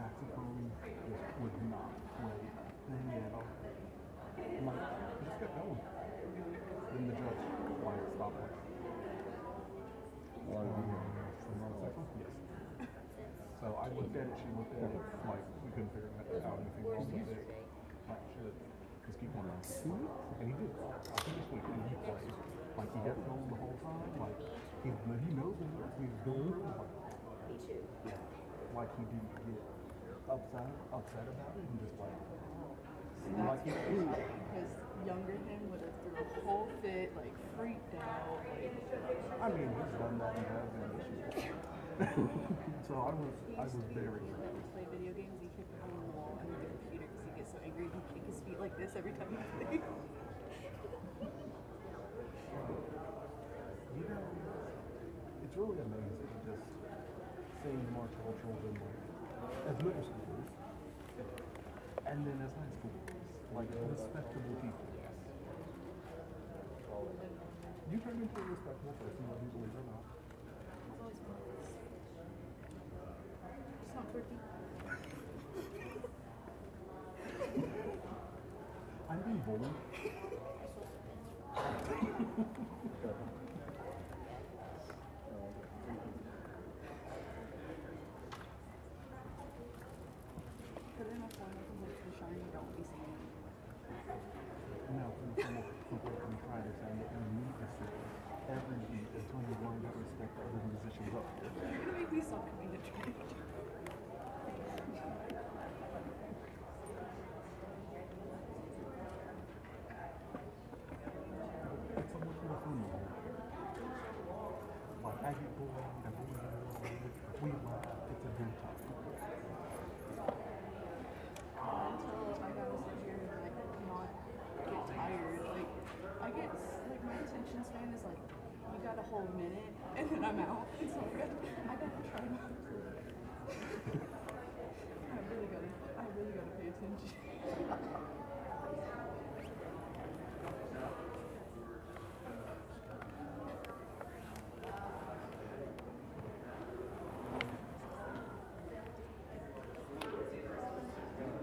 saxophone just would not play any at all. I'm like, just kept going. Then the judge like stopped it. How long have you been here? From motorcycle? Yes. So I looked at it, she looked at it, like we couldn't figure out anything wrong with it. Like should just keep on running. And he did. I think this week and he played. Like he kept going the whole time. Like he he knows the words. He was going through. Like, yeah. Like he didn't get upset upset about it and just like That's crazy because younger him would have threw a whole fit, like freaked out. Like, I mean he's done that and been issues. so I was I was very he never play video games. He kicked on the wall under the computer because he gets so angry. He kick his feet like this every time he plays. You know, it's really amazing just seeing multiculturals in like as middle schoolers and then as high schoolers, like respectable people. You turn into a respectable person, whether you believe it or not. It's always fun. It's not turkey. I'm being bullied. Put it in a form of like the shiny. Don't be seen. No, people people can try to say that you need to sit every week until you learn to respect the other musicians up here. You're gonna make me stop coming to church. It's so much more fun than that. Like, I get bored, and we we laugh, it's a good time. Until I gotta sit here and like not get tired. Like I get s- like my attention span is like you got a minute and then I'm out. So I gotta I gotta try not to. I really gotta I really gotta pay attention.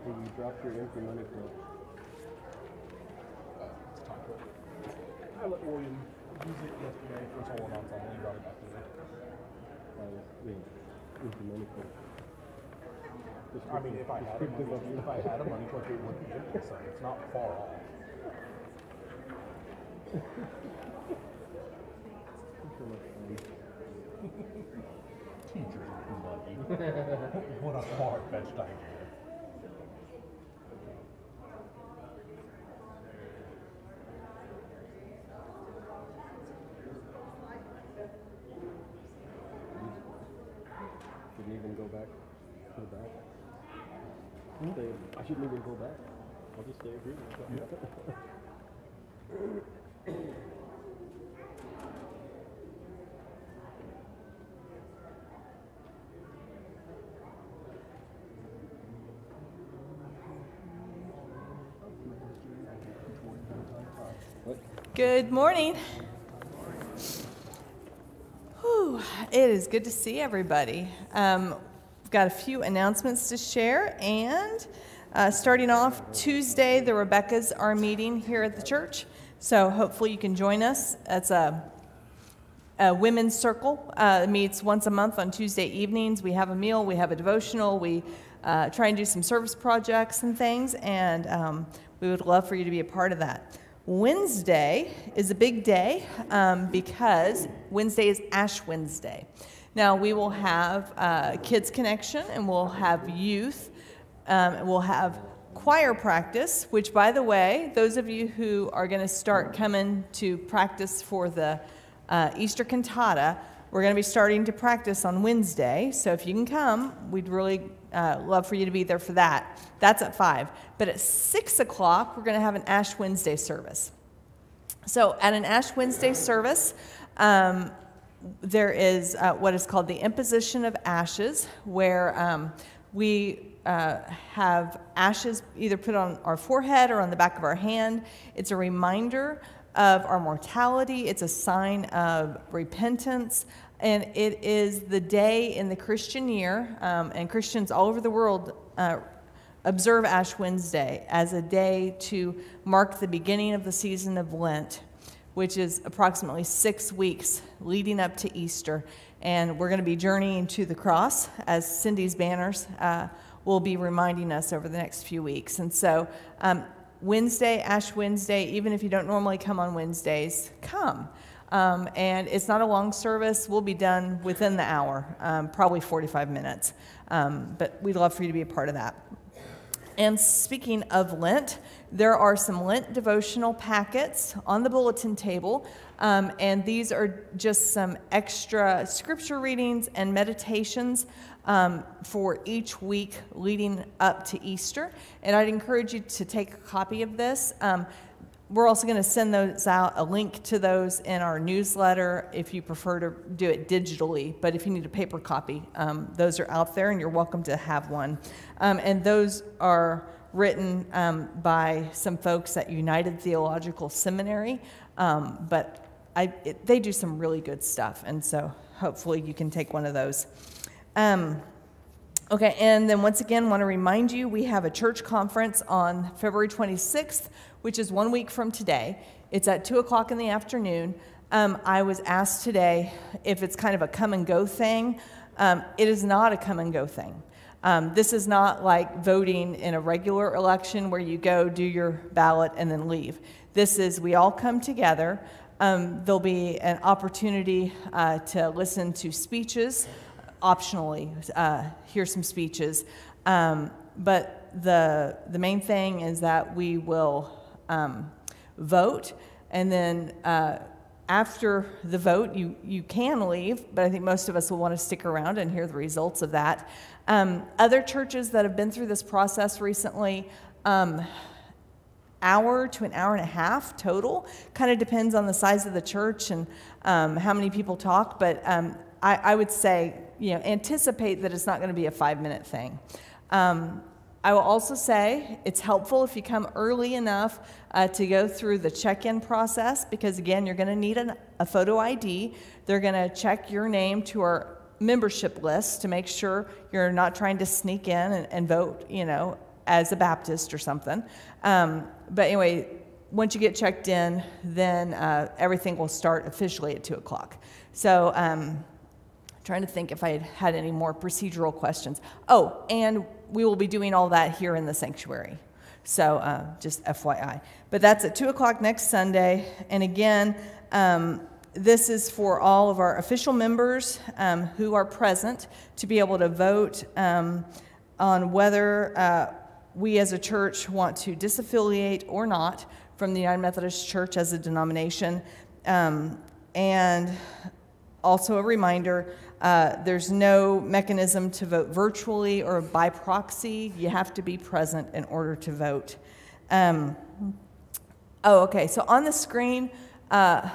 Hey, you dropped your empty money clip. Uh, it's time for it. I let William use it yesterday it. Uh. I mean, if I had a money, if I had a money clip, it would be empty, so it's not far off. Money. what a far-fetched idea. Even go back to the back. Hmm? Stay, I shouldn't even go back. I'll just stay. What? Good morning. It is good to see everybody. Um, we've got a few announcements to share, and uh, starting off Tuesday, the Rebeccas are meeting here at the church, so hopefully you can join us. It's a a women's circle uh, meets once a month on Tuesday evenings. We have a meal, we have a devotional, we uh, try and do some service projects and things, and um, we would love for you to be a part of that. Wednesday is a big day um, because Wednesday is Ash Wednesday. Now, we will have uh, Kids Connection and we'll have youth, um, we'll have choir practice, which, by the way, those of you who are going to start coming to practice for the uh, Easter cantata, we're going to be starting to practice on Wednesday. So if you can come, we'd really uh, love for you to be there for that. That's at 5. But at 6 o'clock, we're going to have an Ash Wednesday service. So at an Ash Wednesday service, um, there is uh, what is called the imposition of ashes, where um, we uh, have ashes either put on our forehead or on the back of our hand. It's a reminder of our mortality, it's a sign of repentance, and it is the day in the Christian year, um, and Christians all over the world uh, observe Ash Wednesday as a day to mark the beginning of the season of Lent, which is approximately six weeks leading up to Easter. And we're going to be journeying to the cross as Cindy's banners uh, will be reminding us over the next few weeks. And so, um, Wednesday, Ash Wednesday, even if you don't normally come on Wednesdays, come. Um, and it's not a long service. We'll be done within the hour, um, probably 45 minutes. Um, but we'd love for you to be a part of that. And speaking of Lent, there are some Lent devotional packets on the bulletin table. Um, and these are just some extra scripture readings and meditations um, for each week leading up to Easter. And I'd encourage you to take a copy of this. Um, we're also going to send those out, a link to those in our newsletter if you prefer to do it digitally. But if you need a paper copy, um, those are out there and you're welcome to have one. Um, and those are written um, by some folks at United Theological Seminary. Um, but I, it, they do some really good stuff. And so hopefully you can take one of those. Okay, and then once again, want to remind you we have a church conference on February 26th which is one week from today. It's at 2 o'clock in the afternoon. Um, I was asked today if it's kind of a come and go thing. Um, it is not a come and go thing. Um, this is not like voting in a regular election where you go, do your ballot, and then leave. This is we all come together. Um, there'll be an opportunity uh, to listen to speeches, optionally, uh, hear some speeches. Um, but the, the main thing is that we will um, vote, and then uh, after the vote, you, you can leave, but I think most of us will want to stick around and hear the results of that. Um, other churches that have been through this process recently, um, hour to an hour and a half total. Kind of depends on the size of the church and um, how many people talk, but um, I, I, would say, you know, anticipate that it's not going to be a five minute thing. Um, I will also say it's helpful if you come early enough uh, to go through the check in process because, again, you're going to need an, a photo ID. They're going to check your name to our membership list to make sure you're not trying to sneak in and, and vote, you know, as a Baptist or something. Um, but anyway, once you get checked in, then uh, everything will start officially at 2 o'clock. So, um, trying to think if I had any more procedural questions. Oh, and we will be doing all that here in the sanctuary. So uh, just FYI. But that's at 2 o'clock next Sunday. And again, um, this is for all of our official members um, who are present to be able to vote um, on whether uh, we as a church want to disaffiliate or not from the United Methodist Church as a denomination. Um, and also a reminder uh, there's no mechanism to vote virtually or by proxy. You have to be present in order to vote. Um, oh, okay. So on the screen, uh,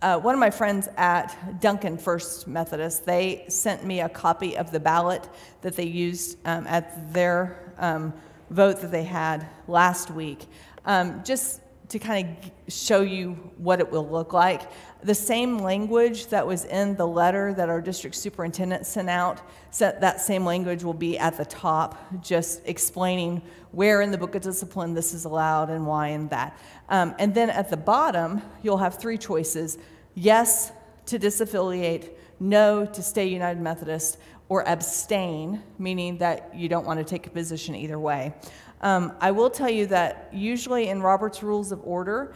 uh, one of my friends at Duncan First Methodist, they sent me a copy of the ballot that they used um, at their um, vote that they had last week. Um, just to kind of show you what it will look like. The same language that was in the letter that our district superintendent sent out, that same language will be at the top, just explaining where in the book of discipline this is allowed and why and that. Um, and then at the bottom, you'll have three choices yes to disaffiliate, no to stay United Methodist, or abstain, meaning that you don't want to take a position either way. Um, I will tell you that usually in Robert's Rules of Order,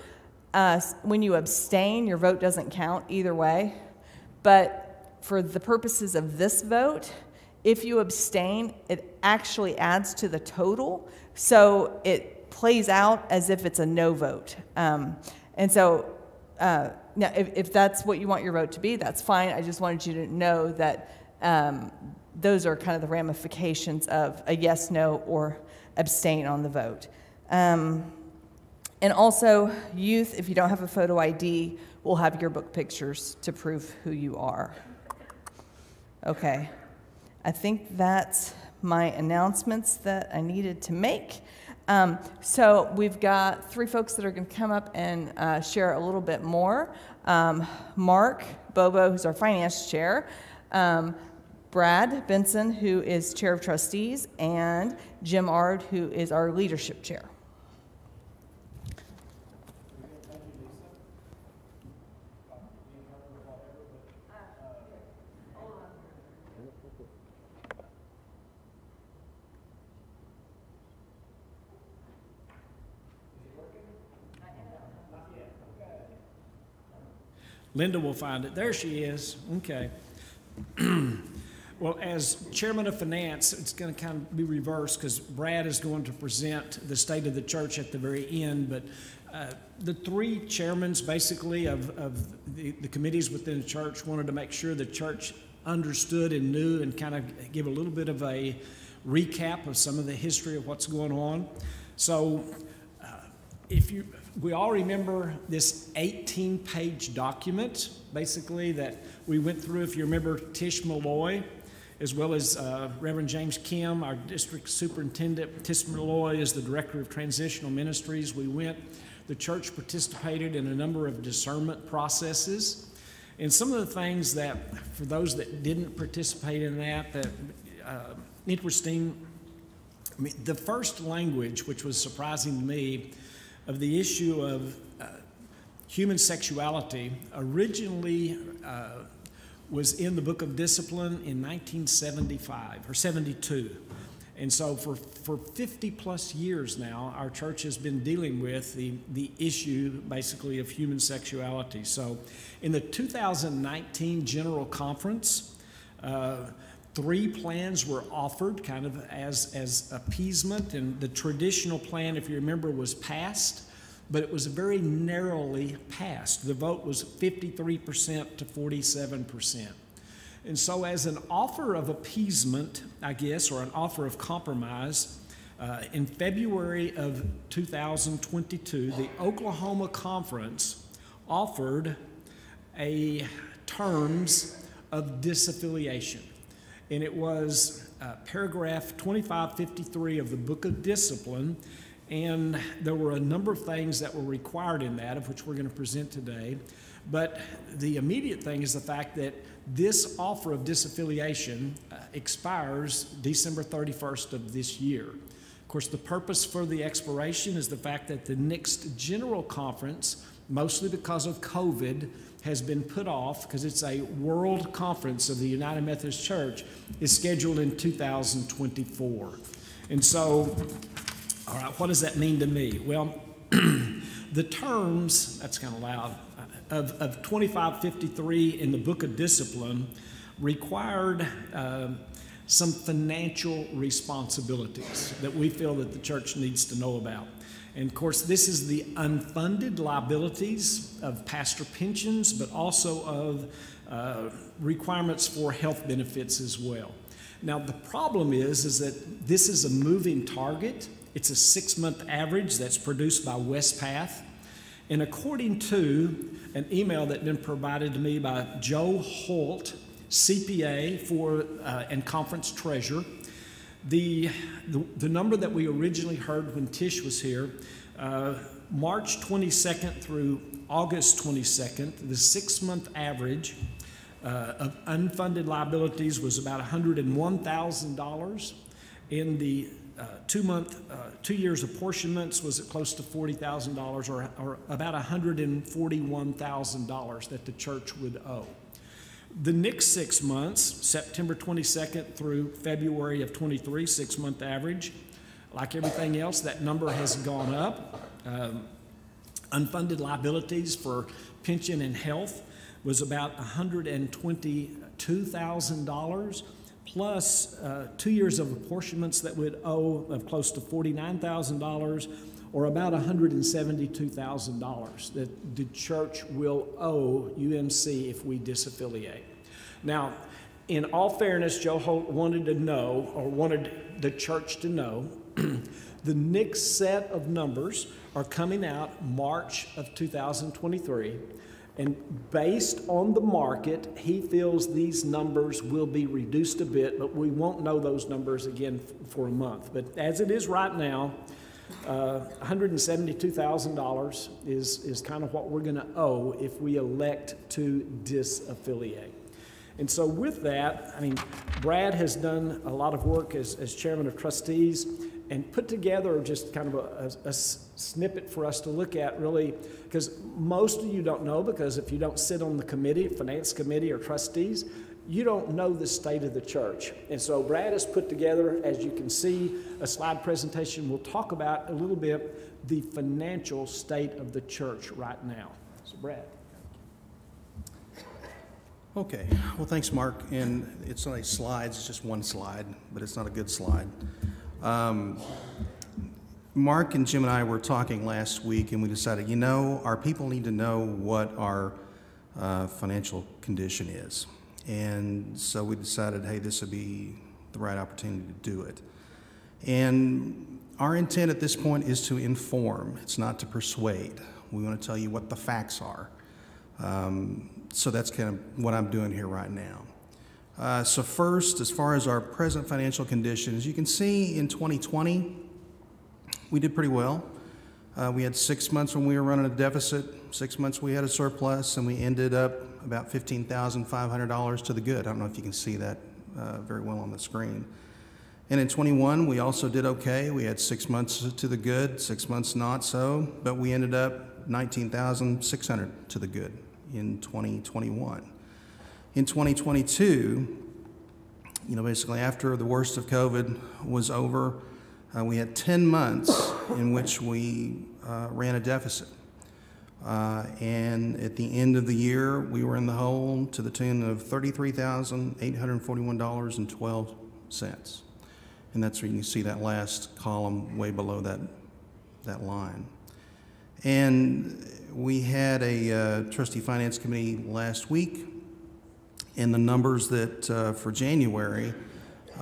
uh, when you abstain, your vote doesn't count either way. But for the purposes of this vote, if you abstain, it actually adds to the total. So it plays out as if it's a no vote. Um, and so, uh, now, if, if, that's what you want your vote to be, that's fine. I just wanted you to know that um, those are kind of the ramifications of a yes, no, or abstain on the vote. Um, and also, youth, if you don't have a photo ID, will have your book pictures to prove who you are. Okay, I think that's my announcements that I needed to make. Um, so we've got three folks that are going to come up and uh, share a little bit more. Um, Mark Bobo, who's our finance chair, um, Brad Benson, who is chair of trustees, and Jim Ard, who is our leadership chair. Linda will find it. There she is. Okay. well, as chairman of finance, it's going to kind of be reversed because Brad is going to present the state of the church at the very end. But uh, the three chairmans, basically, of, of the, the committees within the church wanted to make sure the church understood and knew and kind of give a little bit of a recap of some of the history of what's going on. So, uh, if you we all remember this 18 page document, basically, that we went through. If you remember Tish Malloy, as well as uh, Reverend James Kim, our district superintendent. Tish Malloy is the director of transitional ministries. We went, the church participated in a number of discernment processes. And some of the things that, for those that didn't participate in that, that uh, interesting, I mean, the first language, which was surprising to me, of the issue of uh, human sexuality originally uh, was in the book of discipline in 1975 or 72 and so for, for 50 plus years now our church has been dealing with the, the issue basically of human sexuality. So in the 2019 general conference uh, three plans were offered kind of as, as appeasement. And the traditional plan if you remember was passed but it was very narrowly passed the vote was 53% to 47% and so as an offer of appeasement i guess or an offer of compromise uh, in february of 2022 the oklahoma conference offered a terms of disaffiliation and it was uh, paragraph 2553 of the Book of Discipline. And there were a number of things that were required in that, of which we're going to present today. But the immediate thing is the fact that this offer of disaffiliation uh, expires December 31st of this year. Of course, the purpose for the expiration is the fact that the next General Conference, mostly because of COVID, has been put off because it's a world conference of the United Methodist Church is scheduled in 2024. And so, all right, what does that mean to me? Well, the terms, that's kind of loud, of, of 2553 in the Book of Discipline required uh, some financial responsibilities that we feel that the church needs to know about. And of course, this is the unfunded liabilities of pastor pensions, but also of uh, requirements for health benefits as well. Now, the problem is, is that this is a moving target. It's a six month average that's produced by Wespath. And according to an email that's been provided to me by Joe Holt, CPA for, uh, and conference treasurer, the, the, the, number that we originally heard when Tish was here, uh, March 22nd through August 22nd, the six month average uh, of unfunded liabilities was about $101,000. In the two month, uh, two years apportionments was close to $40,000 or, or about $141,000 that the church would owe. The next six months, September 22nd through February of 23, six month average, like everything else, that number has gone up. Um, unfunded liabilities for pension and health was about $122,000 plus uh, two years of apportionments that would owe of close to $49,000 or about $172,000 that the church will owe UMC if we disaffiliate. Now, in all fairness, Joe Holt wanted to know, or wanted the church to know, the next set of numbers are coming out March of 2023. And based on the market, he feels these numbers will be reduced a bit, but we won't know those numbers again for a month. But as it is right now, Uh, $172,000 is, is kind of what we're going to owe if we elect to disaffiliate. And so, with that, I mean, Brad has done a lot of work as, as chairman of trustees and put together just kind of a snippet for us to look at, really, because most of you don't know, because if you don't sit on the committee, finance committee or trustees, you don't know the state of the church. And so, Brad has put together, as you can see, a slide presentation. We'll talk about a little bit the financial state of the church right now. So, Brad. Okay, well, thanks, Mark. And it's not a slide, it's just one slide, but it's not a good slide. Um, Mark and Jim and I were talking last week, and we decided, you know, our people need to know what our uh, financial condition is. And so we decided, hey, this would be the right opportunity to do it. And our intent at this point is to inform, it's not to persuade. We want to tell you what the facts are. Um, so that's kind of what I'm doing here right now. Uh, so, first, as far as our present financial condition, as you can see in 2020, we did pretty well. Uh, we had six months when we were running a deficit, six months we had a surplus, and we ended up about $15,500 to the good. I don't know if you can see that uh, very well on the screen. And in 21, we also did okay. We had six months to the good, six months not so, but we ended up 19,600 to the good in 2021. In 2022, you know, basically after the worst of COVID was over, uh, we had 10 months in which we uh, ran a deficit. Uh, and at the end of the year, we were in the hole to the tune of $33,841.12. And that's where you can see that last column way below that, that line. And we had a uh, trustee finance committee last week, and the numbers that uh, for January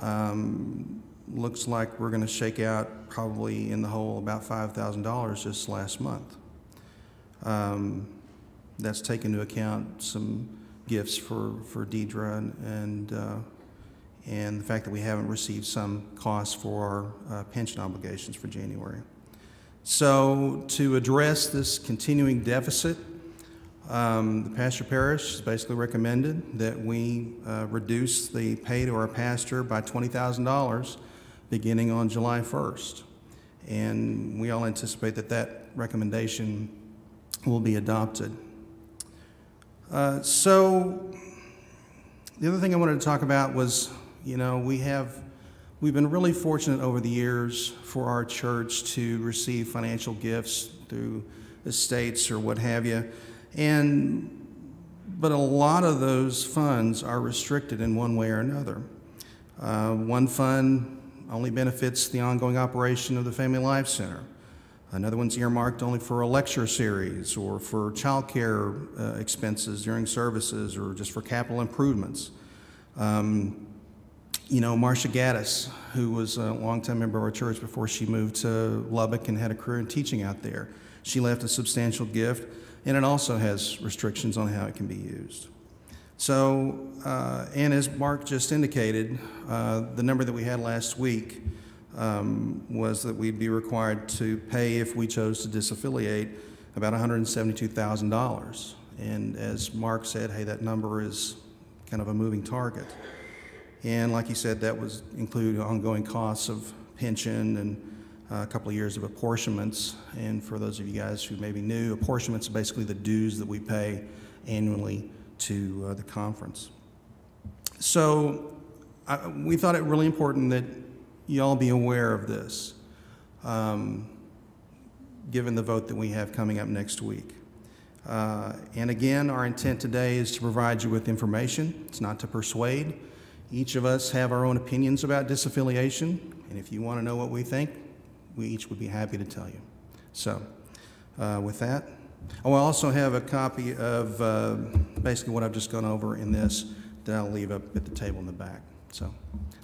um, looks like we're going to shake out probably in the hole about $5,000 just last month. Um, that's taken into account some gifts for, for Deidre and, and, uh, and the fact that we haven't received some costs for our uh, pension obligations for January. So, to address this continuing deficit, um, the pastor parish basically recommended that we uh, reduce the pay to our pastor by $20,000 beginning on July 1st. And we all anticipate that that recommendation will be adopted. Uh, so, the other thing I wanted to talk about was you know, we have We've been really fortunate over the years for our church to receive financial gifts through estates or what have you. And but a lot of those funds are restricted in one way or another. Uh, one fund only benefits the ongoing operation of the Family Life Center. Another one's earmarked only for a lecture series or for child care uh, expenses during services or just for capital improvements. Um, you know, Marcia Gaddis, who was a longtime member of our church before she moved to Lubbock and had a career in teaching out there, she left a substantial gift, and it also has restrictions on how it can be used. So, uh, and as Mark just indicated, uh, the number that we had last week um, was that we'd be required to pay if we chose to disaffiliate about $172,000. And as Mark said, hey, that number is kind of a moving target. And like he said, that was include ongoing costs of pension and a couple of years of apportionments. And for those of you guys who may be new, apportionments are basically the dues that we pay annually to uh, the conference. So I, we thought it really important that you all be aware of this, um, given the vote that we have coming up next week. Uh, and again, our intent today is to provide you with information. It's not to persuade. Each of us have our own opinions about disaffiliation, and if you want to know what we think, we each would be happy to tell you. So, uh, with that, oh, I also have a copy of uh, basically what I've just gone over in this that I'll leave up at the table in the back. So,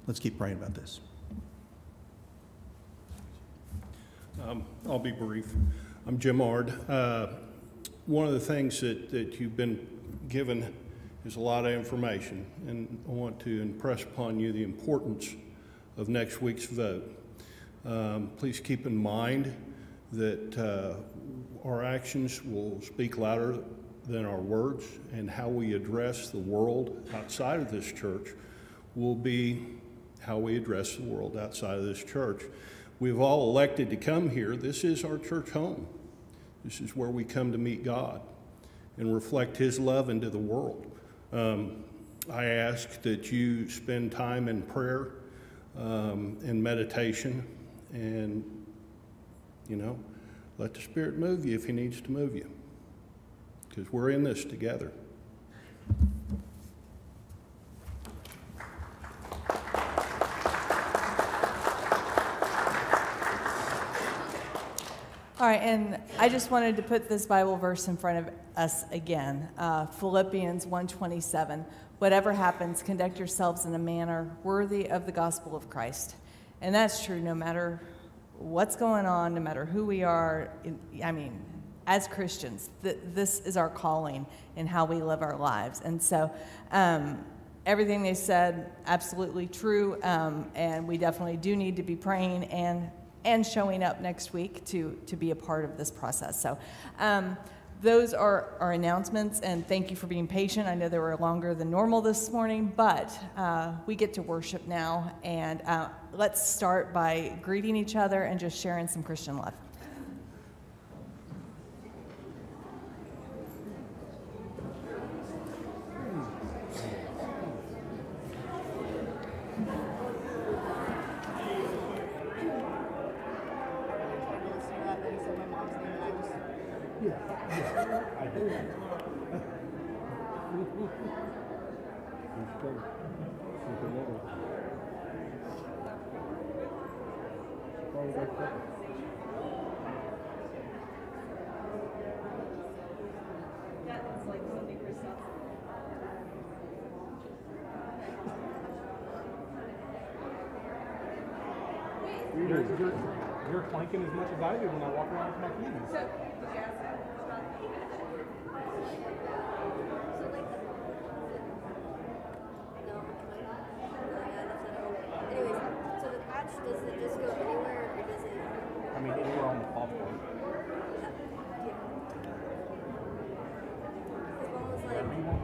let's keep praying about this. Um, I'll be brief. I'm Jim Ard. Uh, one of the things that, that you've been given is a lot of information, and I want to impress upon you the importance of next week's vote. Um, please keep in mind that uh, our actions will speak louder than our words, and how we address the world outside of this church will be how we address the world outside of this church. We've all elected to come here. This is our church home. This is where we come to meet God and reflect His love into the world. Um, I ask that you spend time in prayer um, and meditation and, you know, let the Spirit move you if He needs to move you because we're in this together. All right, and I just wanted to put this Bible verse in front of us again. Uh, Philippians 1:27. Whatever happens, conduct yourselves in a manner worthy of the gospel of Christ. And that's true no matter what's going on, no matter who we are. I mean, as Christians, th- this is our calling in how we live our lives. And so, um, everything they said, absolutely true. Um, and we definitely do need to be praying and and showing up next week to to be a part of this process. So. Um, those are our announcements, and thank you for being patient. I know they were longer than normal this morning, but uh, we get to worship now, and uh, let's start by greeting each other and just sharing some Christian love. As much as I do when I walk around with my keys. So does it just go anywhere or does it? I mean, anywhere on the golf course. Because one was like, Wherever you want.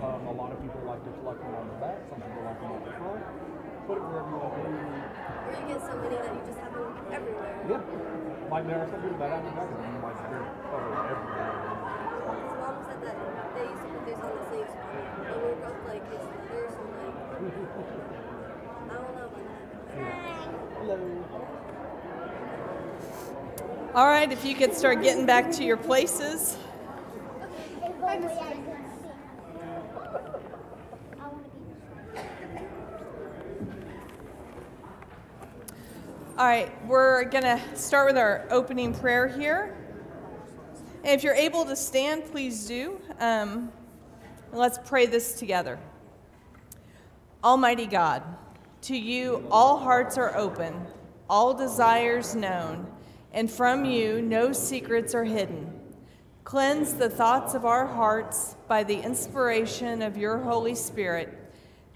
Um, a lot of people like to collect them on the back. Some people like them on the front. Put it wherever you want. or you get so many that you just have them everywhere. Yeah. Like there are some people that have the back of them, like they're covered everywhere. His mom said that they used to put these on the sleeves for me, but we were both like, it's leather, so like, I don't know about that. All right, if you could start getting back to your places. All right, we're going to start with our opening prayer here. And if you're able to stand, please do. Um, let's pray this together. Almighty God, to you all hearts are open, all desires known, and from you no secrets are hidden. Cleanse the thoughts of our hearts by the inspiration of your Holy Spirit,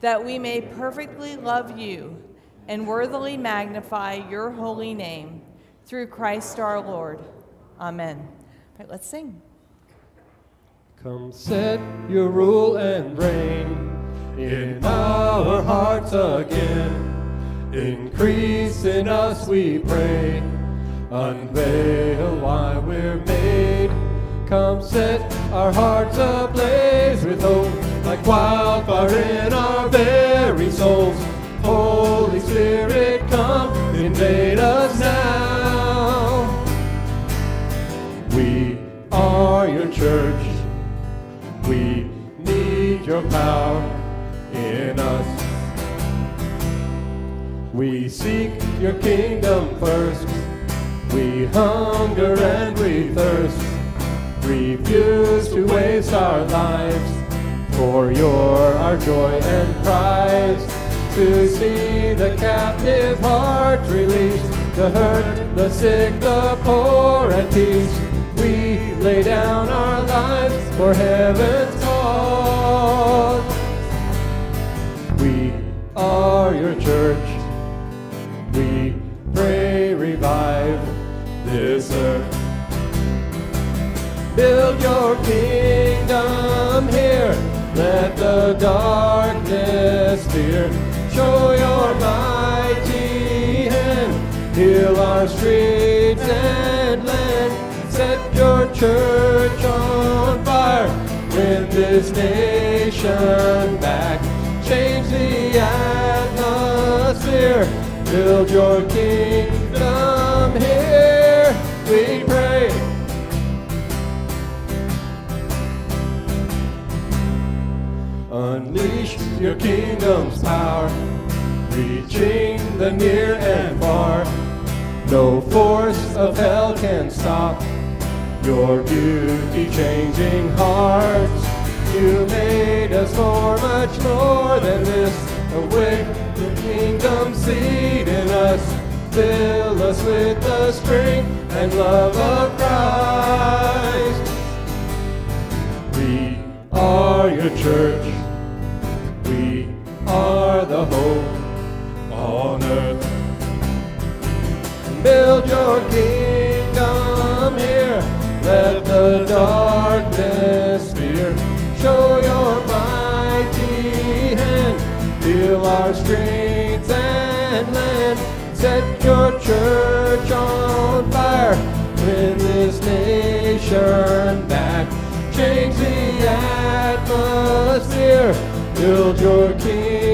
that we may perfectly love you and worthily magnify your holy name through Christ our Lord. Amen. All right, let's sing. Come set your rule and reign in our hearts again. Increase in us, we pray. Unveil why we're made. Come set our hearts ablaze with hope, like wildfire in our very souls. Holy Spirit, come invade us now. We are your church. We need your power in us. We seek your kingdom first. We hunger and we thirst. Refuse to waste our lives. For you're our joy and prize. To see the captive heart released. The hurt, the sick, the poor at peace. We lay down our lives for heaven's cause. We are your church. We pray revive this earth. Build your kingdom here. Let the darkness fear. Show your mighty hand. Heal our streets and land. Set your church on fire. Win this nation back. Change the atmosphere. Build your kingdom here. We pray. Unleash your kingdom's power, reaching the near and far. No force of hell can stop your beauty changing hearts. You made us for much more than this. Awake the kingdom seed in us. Fill us with the strength and love of Christ. We are your church. We are the hope Build your kingdom here. Let the darkness fear. Show your mighty hand. Fill our streets and land. Set your church on fire. Win this nation back. Change the atmosphere. Build your kingdom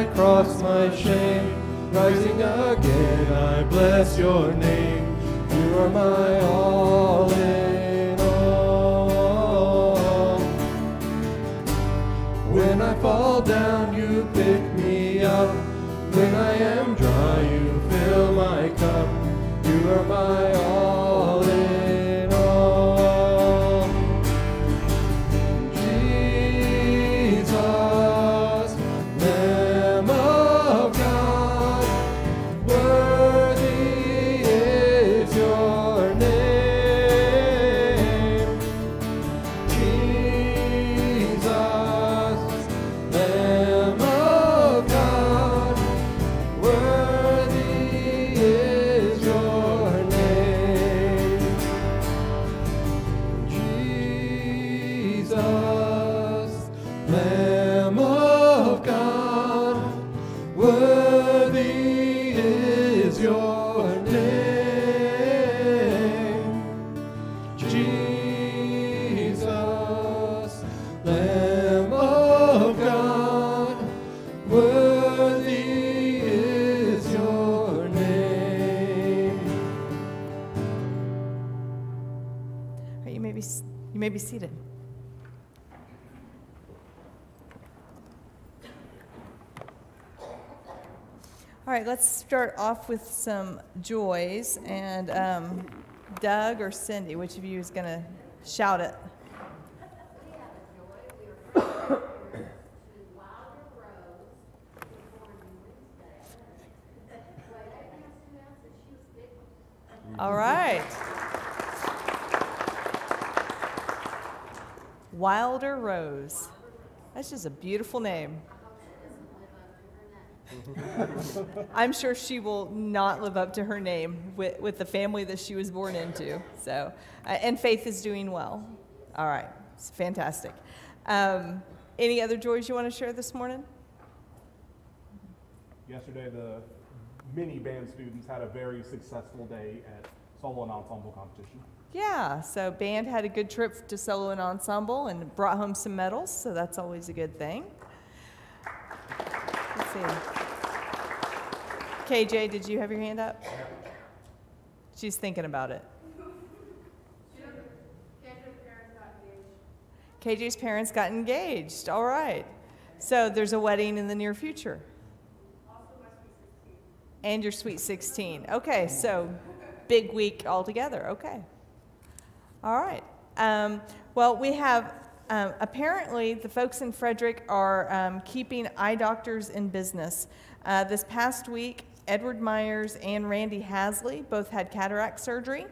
my cross, my shame, rising again, I bless your name. You are my all in all. When I fall down, start off with some joys. And um, Doug or Cindy, which of you is going to shout it? All right. Wilder Rose. That's just a beautiful name. I'm sure she will not live up to her name with, with the family that she was born into. So, uh, and Faith is doing well. All right, it's fantastic. Um, any other joys you want to share this morning? Yesterday, the mini band students had a very successful day at solo and ensemble competition. Yeah, so band had a good trip to solo and ensemble and brought home some medals, so that's always a good thing. Let's see. KJ, did you have your hand up? She's thinking about it. KJ's parents got engaged. All right. So there's a wedding in the near future. And your sweet 16. Okay, so big week altogether. Okay. All right. Um, well, we have um, apparently the folks in Frederick are um, keeping eye doctors in business. Uh, this past week, Edward Myers and Randy Hasley both had cataract surgery.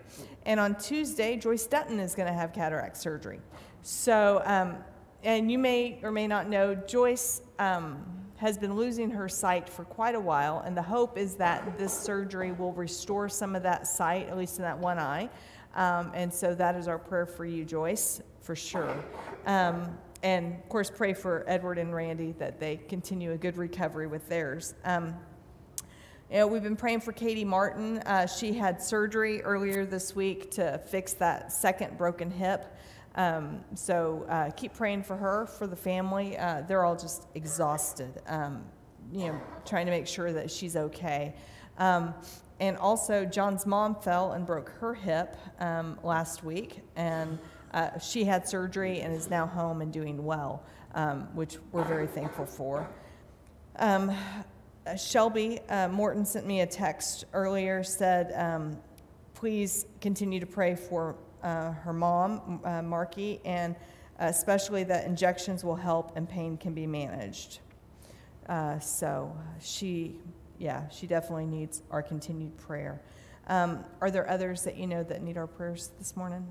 And on Tuesday, Joyce Dutton is going to have cataract surgery. So, um, and you may or may not know, Joyce um, has been losing her sight for quite a while, and the hope is that this surgery will restore some of that sight, at least in that one eye. Um, and so that is our prayer for you, Joyce, for sure. Um, and of course, pray for Edward and Randy that they continue a good recovery with theirs. Um, you know, we've been praying for Katie Martin. Uh, she had surgery earlier this week to fix that second broken hip. Um, so uh, keep praying for her, for the family. Uh, they're all just exhausted, um, you know, trying to make sure that she's okay. Um, and also, John's mom fell and broke her hip um, last week, and uh, she had surgery and is now home and doing well, um, which we're very thankful for. Um, Shelby uh, Morton sent me a text earlier, said, um, please continue to pray for uh, her mom, uh, Marky, and especially that injections will help and pain can be managed. Uh, so she, yeah, she definitely needs our continued prayer. Um, are there others that you know that need our prayers this morning?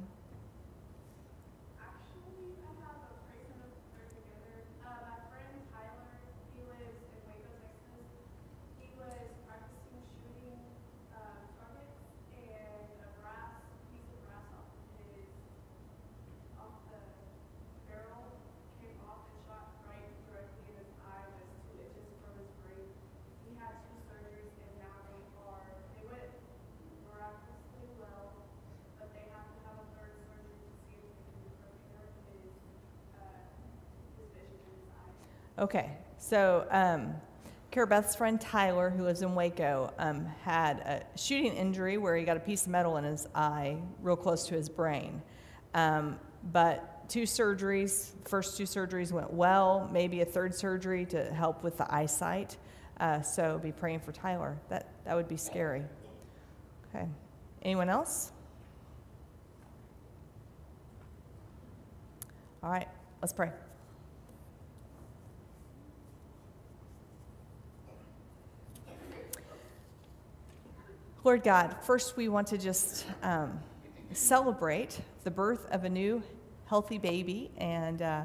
Okay, so um, Beth's friend Tyler, who lives in Waco, um, had a shooting injury where he got a piece of metal in his eye, real close to his brain. Um, but two surgeries, first two surgeries went well, maybe a third surgery to help with the eyesight. Uh, so be praying for Tyler. That, that would be scary. Okay. Anyone else? All right, let's pray. Lord God, first we want to just um, celebrate the birth of a new healthy baby, and, uh,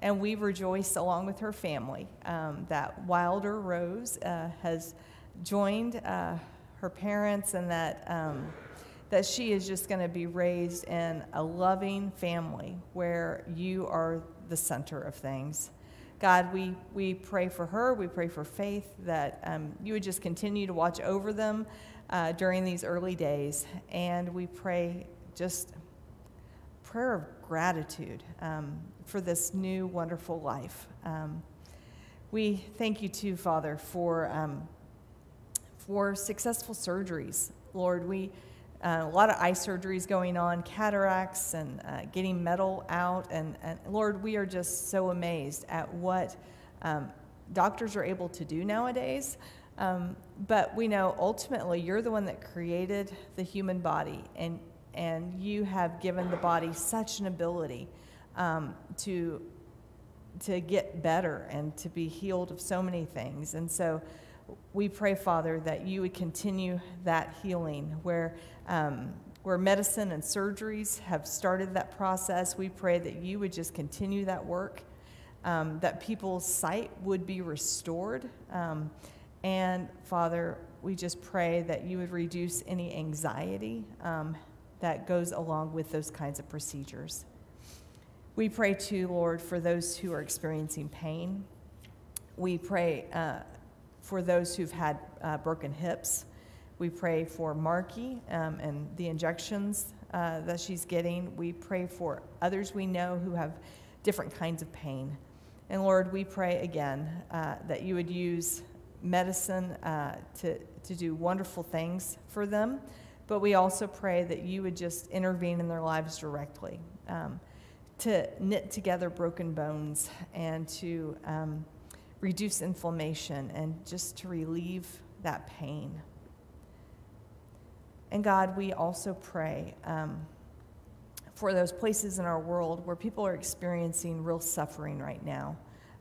and we rejoice along with her family um, that Wilder Rose uh, has joined uh, her parents and that, um, that she is just going to be raised in a loving family where you are the center of things. God, we, we pray for her. We pray for faith that um, you would just continue to watch over them, uh, during these early days. And we pray just prayer of gratitude um, for this new wonderful life. Um, we thank you too, Father, for, um, for successful surgeries. Lord, we uh, a lot of eye surgeries going on, cataracts, and uh, getting metal out. And, and, Lord, we are just so amazed at what um, doctors are able to do nowadays. Um, but we know ultimately you're the one that created the human body, and, and you have given the body such an ability um, to, to get better and to be healed of so many things. And so we pray, Father, that you would continue that healing where. Um, where medicine and surgeries have started that process, we pray that you would just continue that work um, that people's sight would be restored. Um, and Father, we just pray that you would reduce any anxiety um, that goes along with those kinds of procedures. We pray too, Lord, for those who are experiencing pain. We pray uh, for those who've had uh, broken hips. We pray for Marky um, and the injections uh, that she's getting. We pray for others we know who have different kinds of pain. And Lord, we pray again uh, that you would use medicine uh, to, to do wonderful things for them, but we also pray that you would just intervene in their lives directly, um, to knit together broken bones and to um, reduce inflammation and just to relieve that pain. And God, we also pray um, for those places in our world where people are experiencing real suffering right now.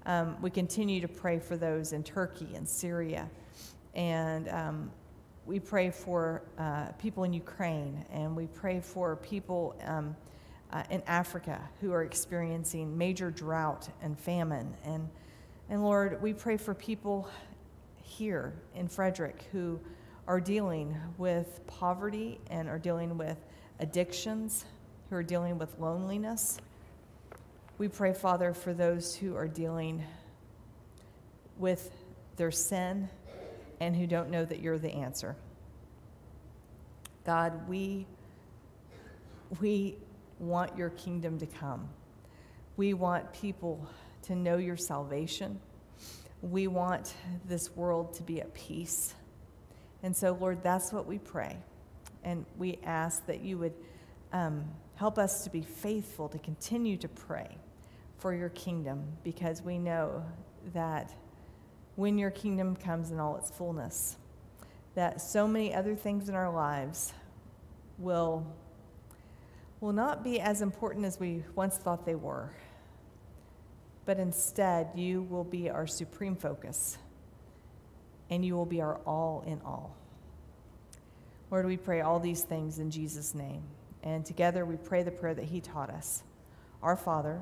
Um, we continue to pray for those in Turkey and Syria. And um, we pray for uh, people in Ukraine, and we pray for people um, uh, in Africa who are experiencing major drought and famine. And, and Lord, we pray for people here in Frederick who are dealing with poverty and are dealing with addictions, who are dealing with loneliness. We pray, Father, for those who are dealing with their sin and who don't know that you're the answer. God, we, we want your kingdom to come. We want people to know your salvation. We want this world to be at peace. And so, Lord, that's what we pray. And we ask that you would um, help us to be faithful to continue to pray for your kingdom because we know that when your kingdom comes in all its fullness, that so many other things in our lives will, will not be as important as we once thought they were. But instead, you will be our supreme focus and you will be our all in all. Lord, we pray all these things in Jesus' name. And together we pray the prayer that He taught us Our Father,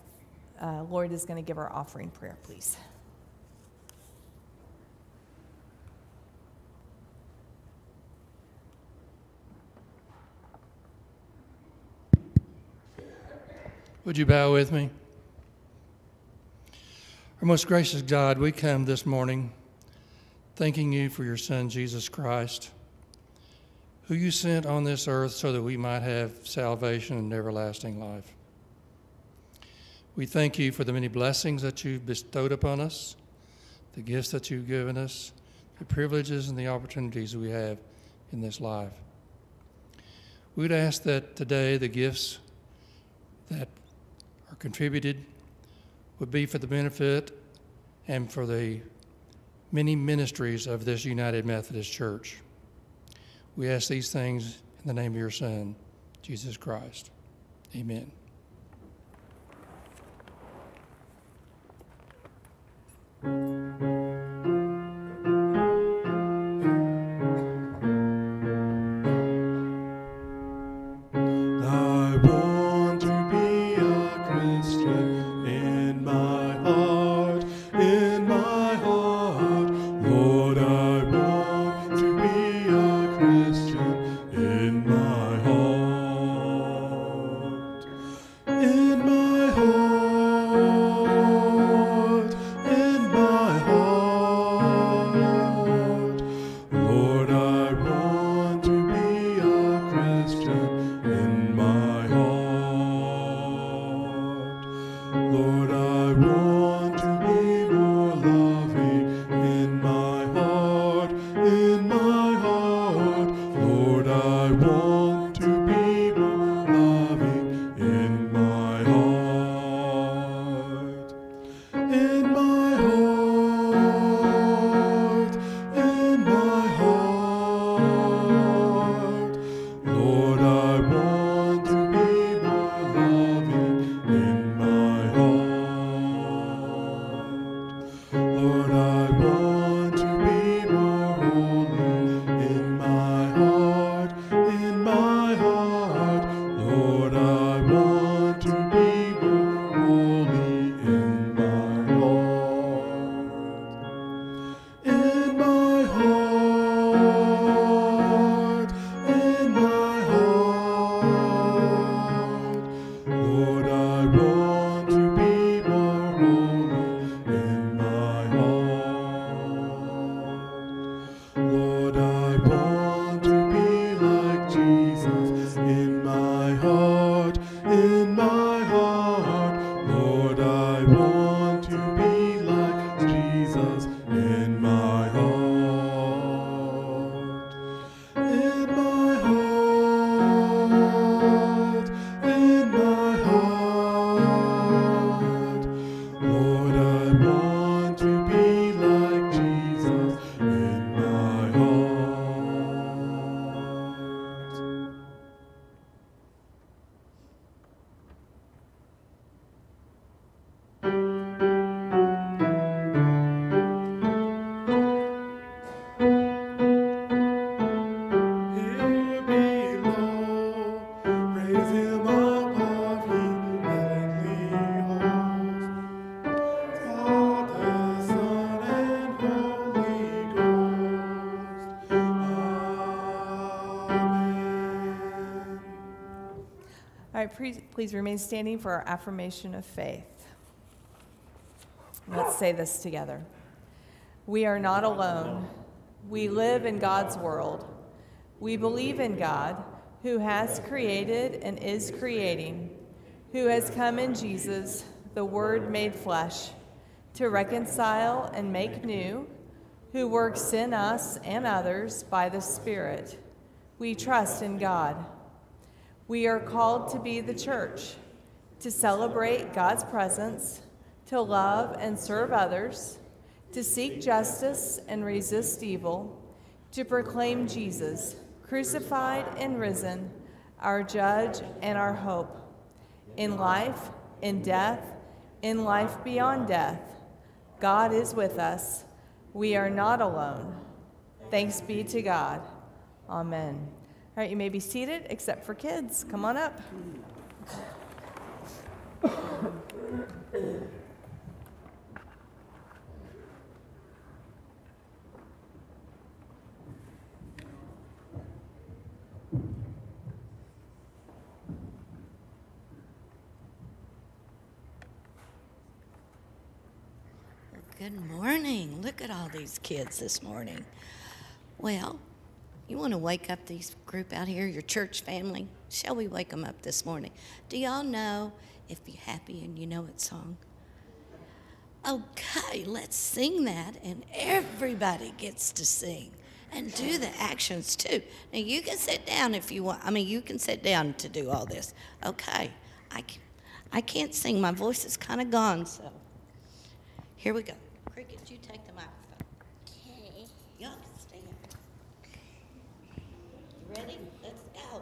Uh, Lloyd is going to give our offering prayer, please. Would you bow with me? Our most gracious God, we come this morning thanking you for your Son, Jesus Christ, who you sent on this earth so that we might have salvation and everlasting life. We thank you for the many blessings that you've bestowed upon us, the gifts that you've given us, the privileges and the opportunities we have in this life. We'd ask that today the gifts that are contributed would be for the benefit and for the many ministries of this United Methodist Church. We ask these things in the name of your Son, Jesus Christ. Amen. I please, remain standing for our affirmation of faith. Let's say this together. We are not alone. We live in God's world. We believe in God, who has created and is creating, who has come in Jesus, the Word made flesh, to reconcile and make new, who works in us and others by the Spirit. We trust in God. We are called to be the church, to celebrate God's presence, to love and serve others, to seek justice and resist evil, to proclaim Jesus, crucified and risen, our judge and our hope. In life, in death, in life beyond death, God is with us. We are not alone. Thanks be to God. Amen. All right, you may be seated, except for kids. Come on up. Good morning. Look at all these kids this morning. Well, you want to wake up these group out here, your church family? Shall we wake them up this morning? Do y'all know if you're happy and you know it song? Okay, let's sing that, and everybody gets to sing and do the actions too. Now you can sit down if you want. I mean, you can sit down to do all this. Okay, I can, I can't sing. My voice is kind of gone, so here we go. Cricket, you take the microphone. Okay. Y'all can stand. You ready? Let's go.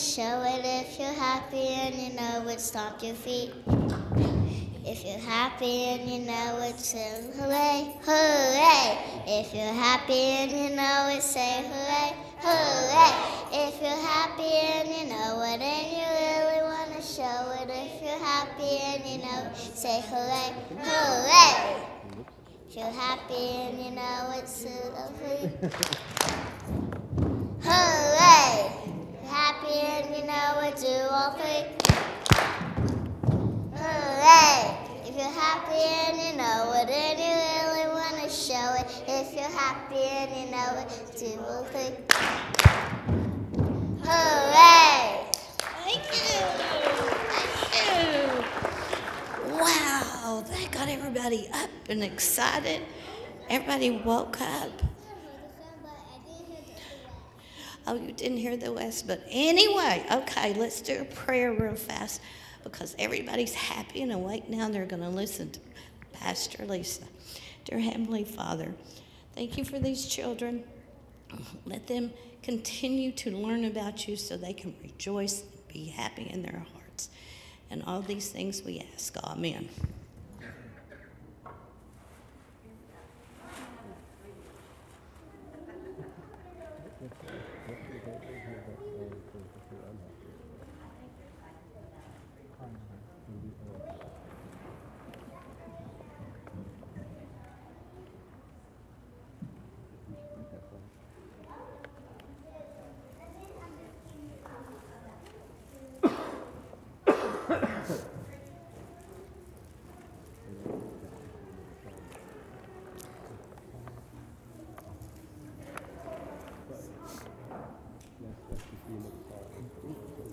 show it. If you're happy and you know it, stomp your feet. If you're happy and you know it, say hooray, hooray. If you're happy and you know it, say hooray, hooray. If you're happy and you know it, and you really want to show it. If you're happy and you know it, say hooray, hooray. If you're happy and you know it, say hooray. Hooray! Happy and you know it, do all three. Hooray! If you're happy and you know it, and you really want to show it. If you're happy and you know it, do all three. Hooray! Thank you. Thank you. Wow, that got everybody up and excited. Everybody woke up. Oh, you didn't hear the West, but anyway, okay, let's do a prayer real fast because everybody's happy and awake now. They're going to listen to Pastor Lisa. Dear Heavenly Father, thank you for these children. Let them continue to learn about you so they can rejoice and be happy in their hearts. And all these things we ask. Amen.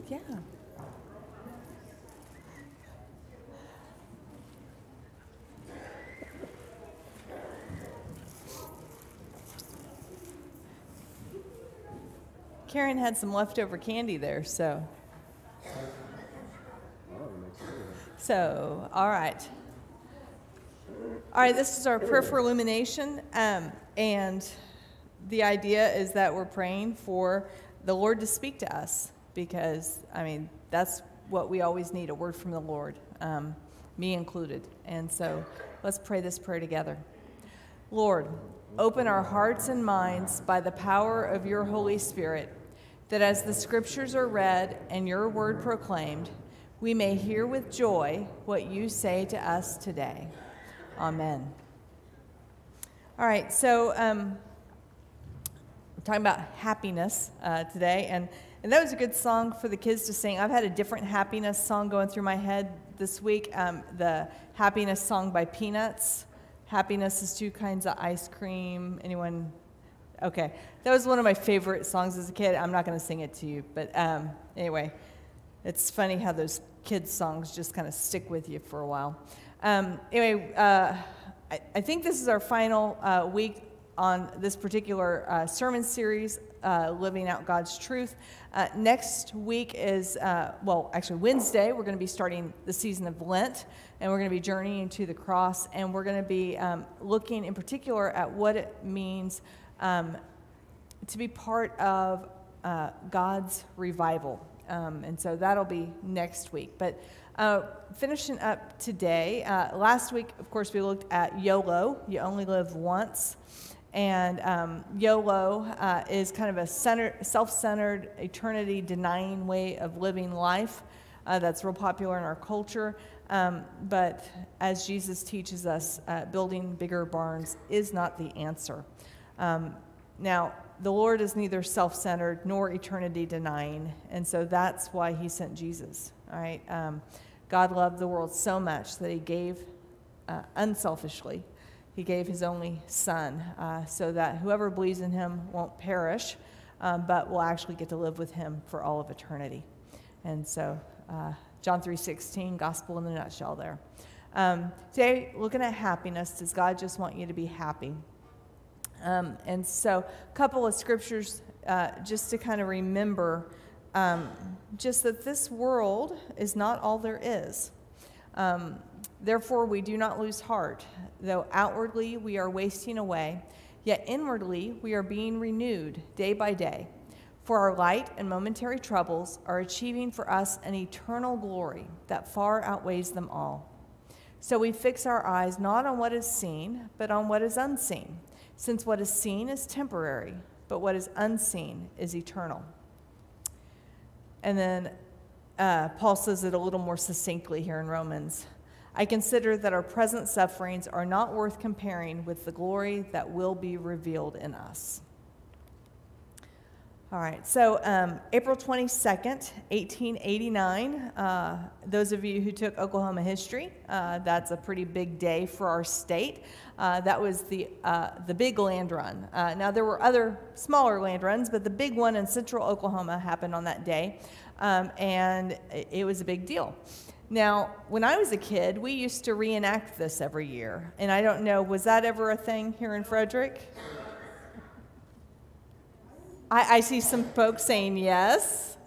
Yeah. Karen had some leftover candy there, so. So, all right. All right, this is our prayer for illumination. Um, and the idea is that we're praying for the Lord to speak to us because, I mean, that's what we always need a word from the Lord, um, me included. And so let's pray this prayer together. Lord, open our hearts and minds by the power of your Holy Spirit, that as the scriptures are read and your word proclaimed, we may hear with joy what you say to us today. Amen. All right, so um, we're talking about happiness uh, today, and, and that was a good song for the kids to sing. I've had a different happiness song going through my head this week um, the happiness song by Peanuts. Happiness is two kinds of ice cream. Anyone? Okay. That was one of my favorite songs as a kid. I'm not going to sing it to you, but um, anyway, it's funny how those kids' songs just kind of stick with you for a while. Um, anyway, uh, I, I, think this is our final uh, week on this particular uh, sermon series, uh, Living Out God's Truth. Uh, next week is, uh, well, actually, Wednesday, we're going to be starting the season of Lent, and we're going to be journeying to the cross, and we're going to be um, looking in particular at what it means um, to be part of God's revival. Um, and so that'll be next week. But uh, finishing up today, uh, last week, of course, we looked at YOLO, you only live once. And um, YOLO uh, is kind of a self centered, eternity denying way of living life uh, that's real popular in our culture. Um, but as Jesus teaches us, uh, building bigger barns is not the answer. Um, now, the Lord is neither self centered nor eternity denying, and so that's why he sent Jesus. All right? Um, God loved the world so much that he gave uh, unselfishly, he gave his only son uh, so that whoever believes in him won't perish, um, but will actually get to live with him for all of eternity. And so, uh, John 3:16, gospel in a nutshell there. Um, today, looking at happiness, does God just want you to be happy? Um, and so, a couple of scriptures uh, just to kind of remember um, just that this world is not all there is. Um, Therefore, we do not lose heart, though outwardly we are wasting away, yet inwardly we are being renewed day by day. For our light and momentary troubles are achieving for us an eternal glory that far outweighs them all. So we fix our eyes not on what is seen, but on what is unseen since what is seen is temporary, but what is unseen is eternal. And then uh, Paul says it a little more succinctly here in Romans. I consider that our present sufferings are not worth comparing with the glory that will be revealed in us. All right, so um, April 22nd, 1889, uh, those of you who took Oklahoma history, uh, that's a pretty big day for our state. Uh, that was the, uh, the big land run. Uh, now, there were other smaller land runs, but the big one in central Oklahoma happened on that day, um, and it, it was a big deal. Now, when I was a kid, we used to reenact this every year. And I don't know, was that ever a thing here in Frederick? I, I see some folks saying yes.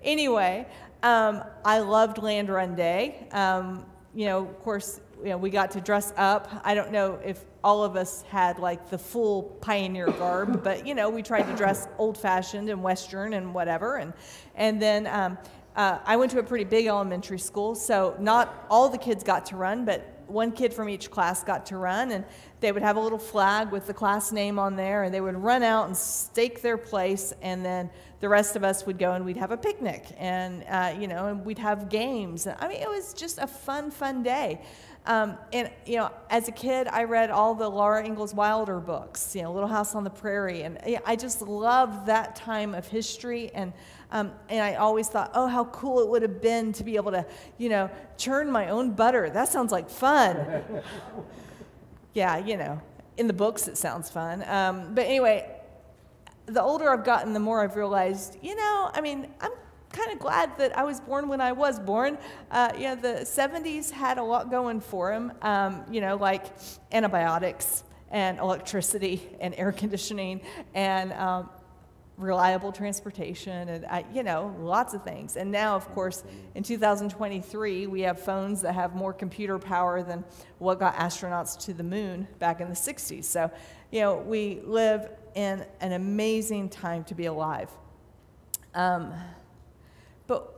Anyway, um, I loved Land Run Day. Um, you know, of course, you know, we got to dress up. I don't know if all of us had like the full pioneer garb, but you know, we tried to dress old fashioned and Western and whatever. And, and then um, uh, I went to a pretty big elementary school, so not all the kids got to run, but one kid from each class got to run, and they would have a little flag with the class name on there, and they would run out and stake their place, and then the rest of us would go and we'd have a picnic, and uh, you know, and we'd have games. I mean, it was just a fun, fun day. Um, and you know, as a kid, I read all the Laura Ingalls Wilder books, you know, Little House on the Prairie, and I just loved that time of history. And um, and I always thought, oh, how cool it would have been to be able to, you know, churn my own butter. That sounds like fun. yeah, you know, in the books it sounds fun. Um, but anyway, the older I've gotten, the more I've realized, you know, I mean, I'm kind of glad that I was born when I was born. Uh, you know, the 70s had a lot going for them, um, you know, like antibiotics and electricity and air conditioning and um, reliable transportation and, uh, you know, lots of things. And now, of course, in 2023, we have phones that have more computer power than what got astronauts to the moon back in the 60s. So, you know, we live in an amazing time to be alive. Um, but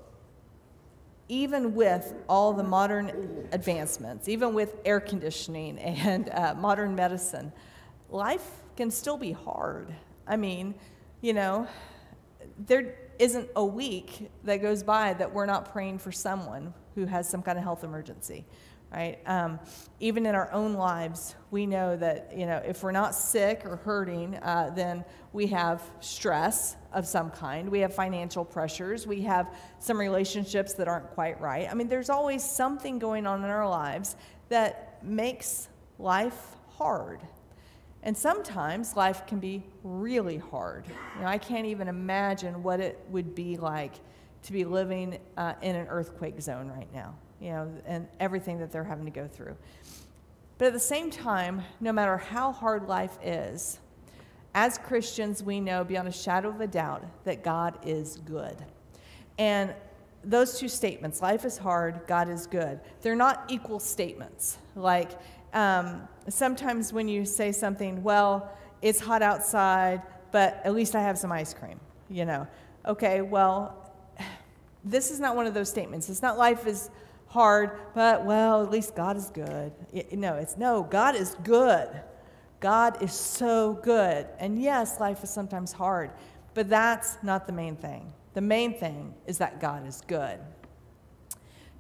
even with all the modern advancements, even with air conditioning and uh, modern medicine, life can still be hard. I mean, you know, there isn't a week that goes by that we're not praying for someone who has some kind of health emergency, right? Um, even in our own lives, we know that, you know, if we're not sick or hurting, uh, then we have stress of some kind. We have financial pressures. We have some relationships that aren't quite right. I mean, there's always something going on in our lives that makes life hard. And sometimes life can be really hard. You know, I can't even imagine what it would be like to be living uh, in an earthquake zone right now, you know, and everything that they're having to go through. But at the same time, no matter how hard life is, as Christians, we know beyond a shadow of a doubt that God is good. And those two statements, life is hard, God is good, they're not equal statements. Like, um, sometimes when you say something, well, it's hot outside, but at least I have some ice cream, you know. Okay, well, this is not one of those statements. It's not life is hard, but well, at least God is good. No, it's no, God is good. God is so good. And yes, life is sometimes hard, but that's not the main thing. The main thing is that God is good.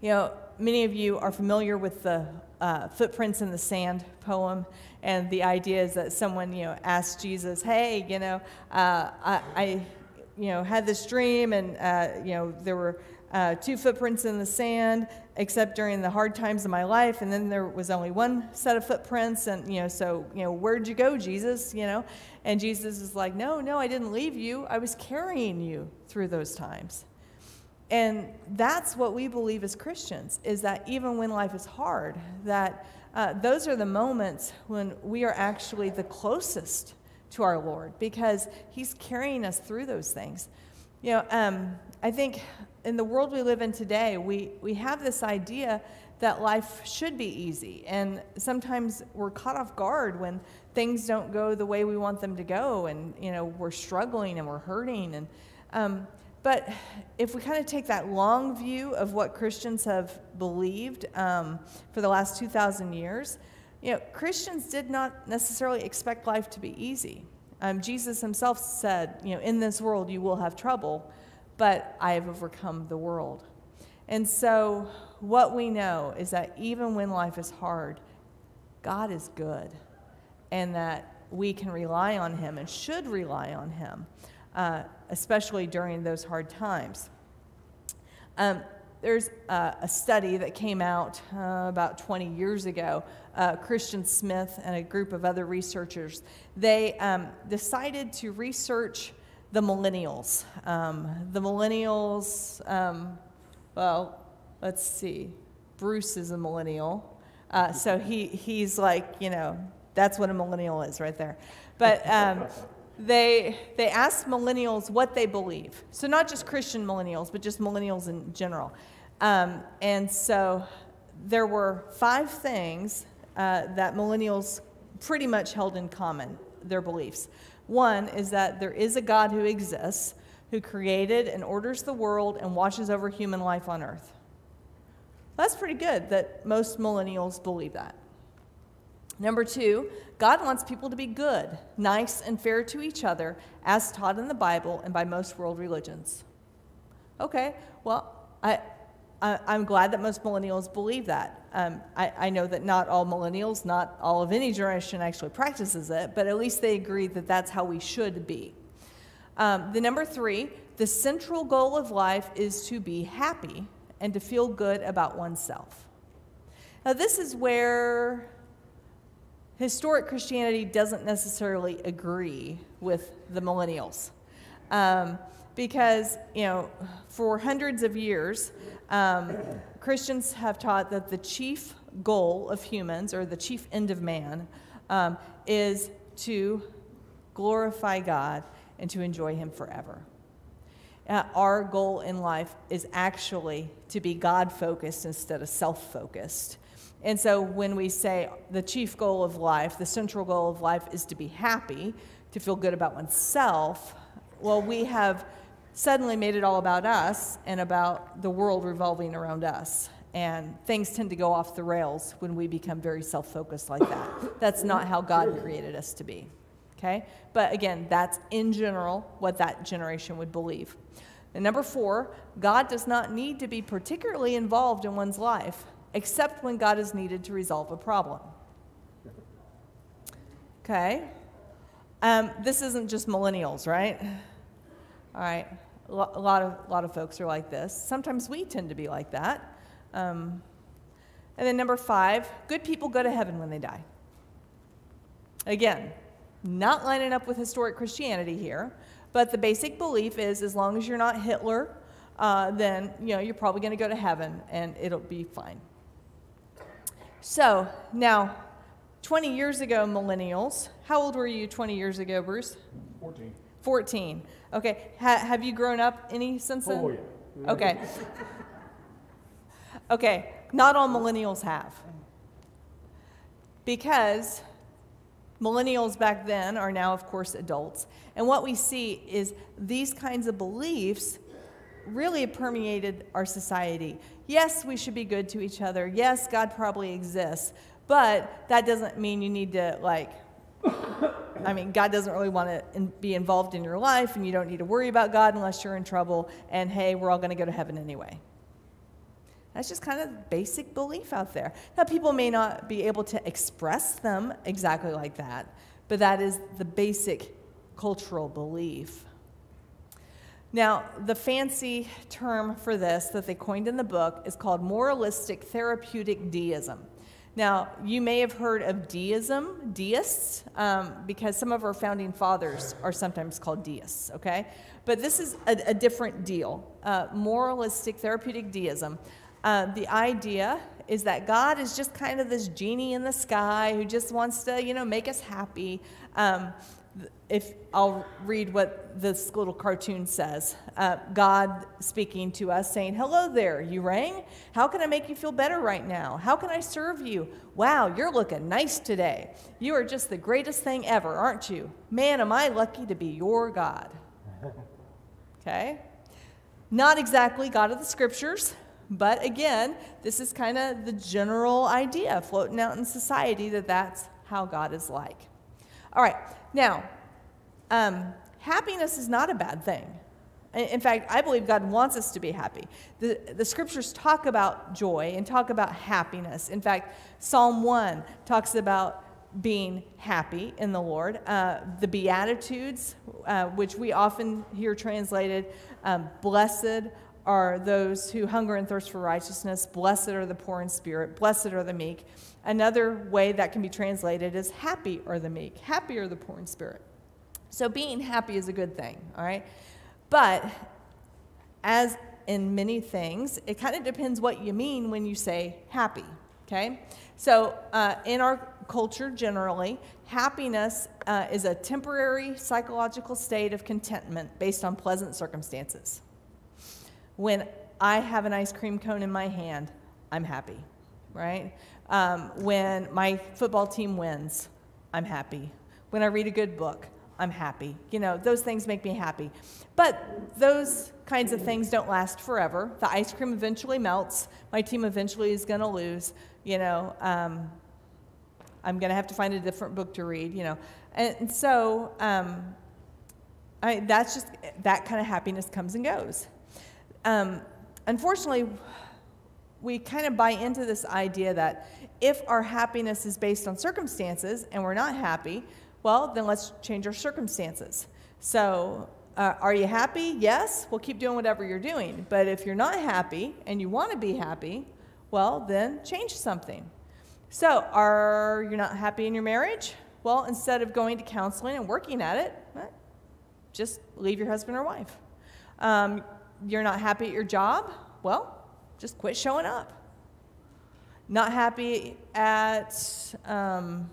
You know, many of you are familiar with the uh, Footprints in the Sand poem, and the idea is that someone, you know, asked Jesus, "Hey, you know, uh, I, I, you know, had this dream, and uh, you know, there were uh, two footprints in the sand, except during the hard times of my life, and then there was only one set of footprints, and you know, so you know, where'd you go, Jesus? You know, and Jesus is like, No, no, I didn't leave you. I was carrying you through those times." And that's what we believe as Christians is that even when life is hard, that uh, those are the moments when we are actually the closest to our Lord because He's carrying us through those things. You know, um, I think in the world we live in today, we, we have this idea that life should be easy. And sometimes we're caught off guard when things don't go the way we want them to go and, you know, we're struggling and we're hurting. And, um, but if we kind of take that long view of what Christians have believed um, for the last 2,000 years, you know, Christians did not necessarily expect life to be easy. Um, Jesus himself said, you know, in this world you will have trouble, but I have overcome the world. And so, what we know is that even when life is hard, God is good, and that we can rely on Him and should rely on Him uh, especially during those hard times. Um, there's uh, a study that came out uh, about 20 years ago. Uh, Christian Smith and a group of other researchers they um, decided to research the millennials. Um, the millennials, um, well, let's see, Bruce is a millennial. Uh, so he, he's like, you know, that's what a millennial is right there. But um, they, they asked millennials what they believe. So not just Christian millennials, but just millennials in general. Um, and so there were five things uh, that millennials pretty much held in common, their beliefs. One is that there is a God who exists, who created and orders the world and watches over human life on earth. That's pretty good that most millennials believe that. Number two, God wants people to be good, nice, and fair to each other, as taught in the Bible and by most world religions. Okay, well, I, I, am glad that most millennials believe that. Um, I, I know that not all millennials, not all of any generation actually practices it, but at least they agree that that's how we should be. Um, the number three, the central goal of life is to be happy and to feel good about oneself. Now, this is where historic Christianity doesn't necessarily agree with the millennials. Um, because, you know, for hundreds of years, um, Christians have taught that the chief goal of humans, or the chief end of man, um, is to glorify God and to enjoy Him forever. Uh, our goal in life is actually to be God focused instead of self focused. And so when we say the chief goal of life, the central goal of life is to be happy, to feel good about oneself, well, we have suddenly made it all about us and about the world revolving around us. And things tend to go off the rails when we become very self focused like that. That's not how God created us to be. Okay? But again, that's in general what that generation would believe. And number four, God does not need to be particularly involved in one's life except when God is needed to resolve a problem. Okay? Um, this isn't just millennials, right? All right. A lot of, a lot of folks are like this. Sometimes we tend to be like that. Um, and then number five, good people go to heaven when they die. Again, not lining up with historic Christianity here, but the basic belief is as long as you're not Hitler, uh, then you know you're probably going to go to heaven and it'll be fine. So now, 20 years ago, millennials, how old were you 20 years ago, Bruce? 14. 14. Okay. Ha- have you grown up any since then? Oh, yeah. Okay. okay. Not all millennials have. Because millennials back then are now, of course, adults. And what we see is these kinds of beliefs really permeated our society. Yes, we should be good to each other. Yes, God probably exists. But that doesn't mean you need to, like, I mean, God doesn't really want to be involved in your life, and you don't need to worry about God unless you're in trouble. And hey, we're all going to go to heaven anyway. That's just kind of basic belief out there. Now, people may not be able to express them exactly like that, but that is the basic cultural belief. Now, the fancy term for this that they coined in the book is called moralistic therapeutic deism. Now, you may have heard of deism, deists, um, because some of our founding fathers are sometimes called deists, okay? But this is a, a different deal. Uh, moralistic therapeutic deism. Uh, the idea is that God is just kind of this genie in the sky who just wants to, you know, make us happy. Um, if I'll read what this little cartoon says uh, God speaking to us, saying, Hello there, you rang? How can I make you feel better right now? How can I serve you? Wow, you're looking nice today. You are just the greatest thing ever, aren't you? Man, am I lucky to be your God. Okay? Not exactly God of the scriptures, but again, this is kind of the general idea floating out in society that that's how God is like. All right, now, um, happiness is not a bad thing. In fact, I believe God wants us to be happy. The, the scriptures talk about joy and talk about happiness. In fact, Psalm 1 talks about being happy in the Lord. Uh, the Beatitudes, uh, which we often hear translated, um, blessed are those who hunger and thirst for righteousness, blessed are the poor in spirit, blessed are the meek. Another way that can be translated is happy are the meek, happy are the poor in spirit. So being happy is a good thing, all right? But as in many things. It kind of depends what you mean when you say happy, okay? So, uh, in our culture generally, happiness uh, is a temporary psychological state of contentment based on pleasant circumstances. When I have an ice cream cone in my hand, I'm happy, right? Um, when my football team wins, I'm happy. When I read a good book, I'm happy. You know, those things make me happy. But those kinds of things don't last forever. The ice cream eventually melts. My team eventually is going to lose. You know, um, I'm going to have to find a different book to read, you know. And, and so um, I, that's just, that kind of happiness comes and goes. Um, unfortunately, we kind of buy into this idea that if our happiness is based on circumstances and we're not happy, well, then let's change our circumstances. So, uh, are you happy? Yes, well, keep doing whatever you're doing. But if you're not happy and you want to be happy, well, then change something. So, are you not happy in your marriage? Well, instead of going to counseling and working at it, just leave your husband or wife. Um, you're not happy at your job? Well, just quit showing up. Not happy at, um,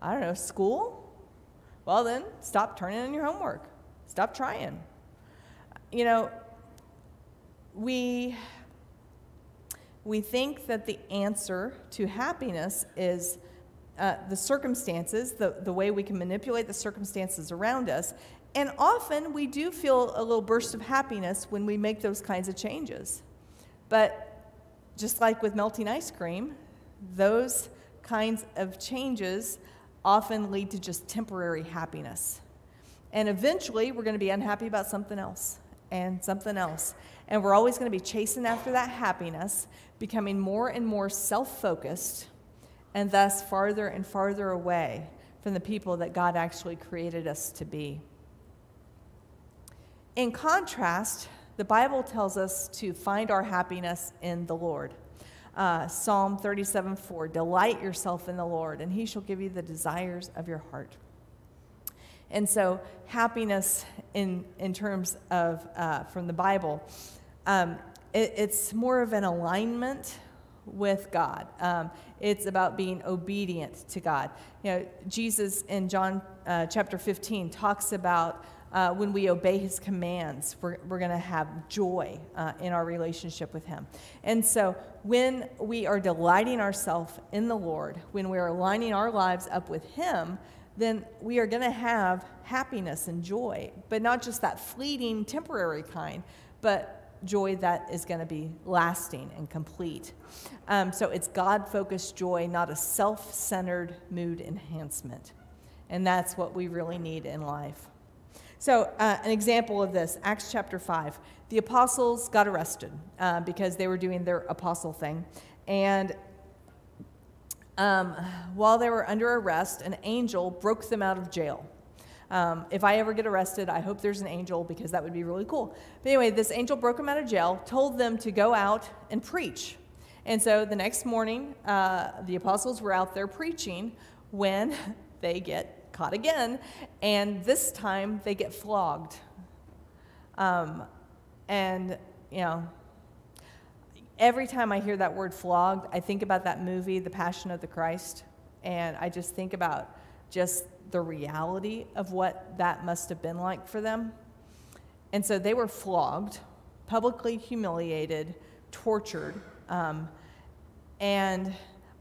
I don't know, school? Well, then stop turning in your homework. Stop trying. You know, we we think that the answer to happiness is uh, the circumstances, the, the way we can manipulate the circumstances around us. And often we do feel a little burst of happiness when we make those kinds of changes. But just like with melting ice cream, those kinds of changes often lead to just temporary happiness. And eventually, we're going to be unhappy about something else and something else. And we're always going to be chasing after that happiness, becoming more and more self focused, and thus farther and farther away from the people that God actually created us to be. In contrast, the Bible tells us to find our happiness in the Lord. Uh, Psalm 37 4 Delight yourself in the Lord, and he shall give you the desires of your heart. And so, happiness in, in terms of uh, from the Bible, um, it, it's more of an alignment with God. Um, it's about being obedient to God. You know, Jesus in John uh, chapter 15 talks about uh, when we obey his commands, we're, we're going to have joy uh, in our relationship with him. And so, when we are delighting ourselves in the Lord, when we are aligning our lives up with him, then we are going to have happiness and joy, but not just that fleeting, temporary kind, but joy that is going to be lasting and complete. Um, so it's God focused joy, not a self centered mood enhancement. And that's what we really need in life. So, uh, an example of this Acts chapter 5. The apostles got arrested uh, because they were doing their apostle thing. And um, while they were under arrest, an angel broke them out of jail. Um, if I ever get arrested, I hope there's an angel because that would be really cool. But anyway, this angel broke them out of jail, told them to go out and preach. And so the next morning, uh, the apostles were out there preaching when they get caught again, and this time they get flogged. Um, and, you know, every time I hear that word flogged, I think about that movie, The Passion of the Christ, and I just think about just the reality of what that must have been like for them. And so they were flogged, publicly humiliated, tortured. Um, and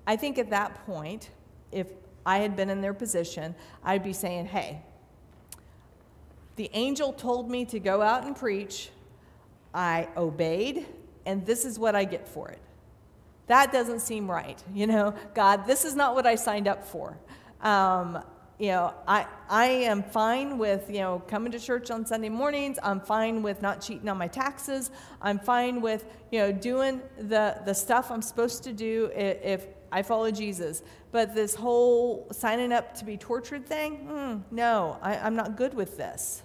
I think at that point, if I had been in their position, I'd be saying, hey, the angel told me to go out and preach. I obeyed and this is what I get for it. That doesn't seem right. You know, God, this is not what I signed up for. Um, you know, I, I am fine with, you know, coming to church on Sunday mornings. I'm fine with not cheating on my taxes. I'm fine with, you know, doing the, the stuff I'm supposed to do if, if I follow Jesus. But this whole signing up to be tortured thing, mm, no, I, I'm not good with this.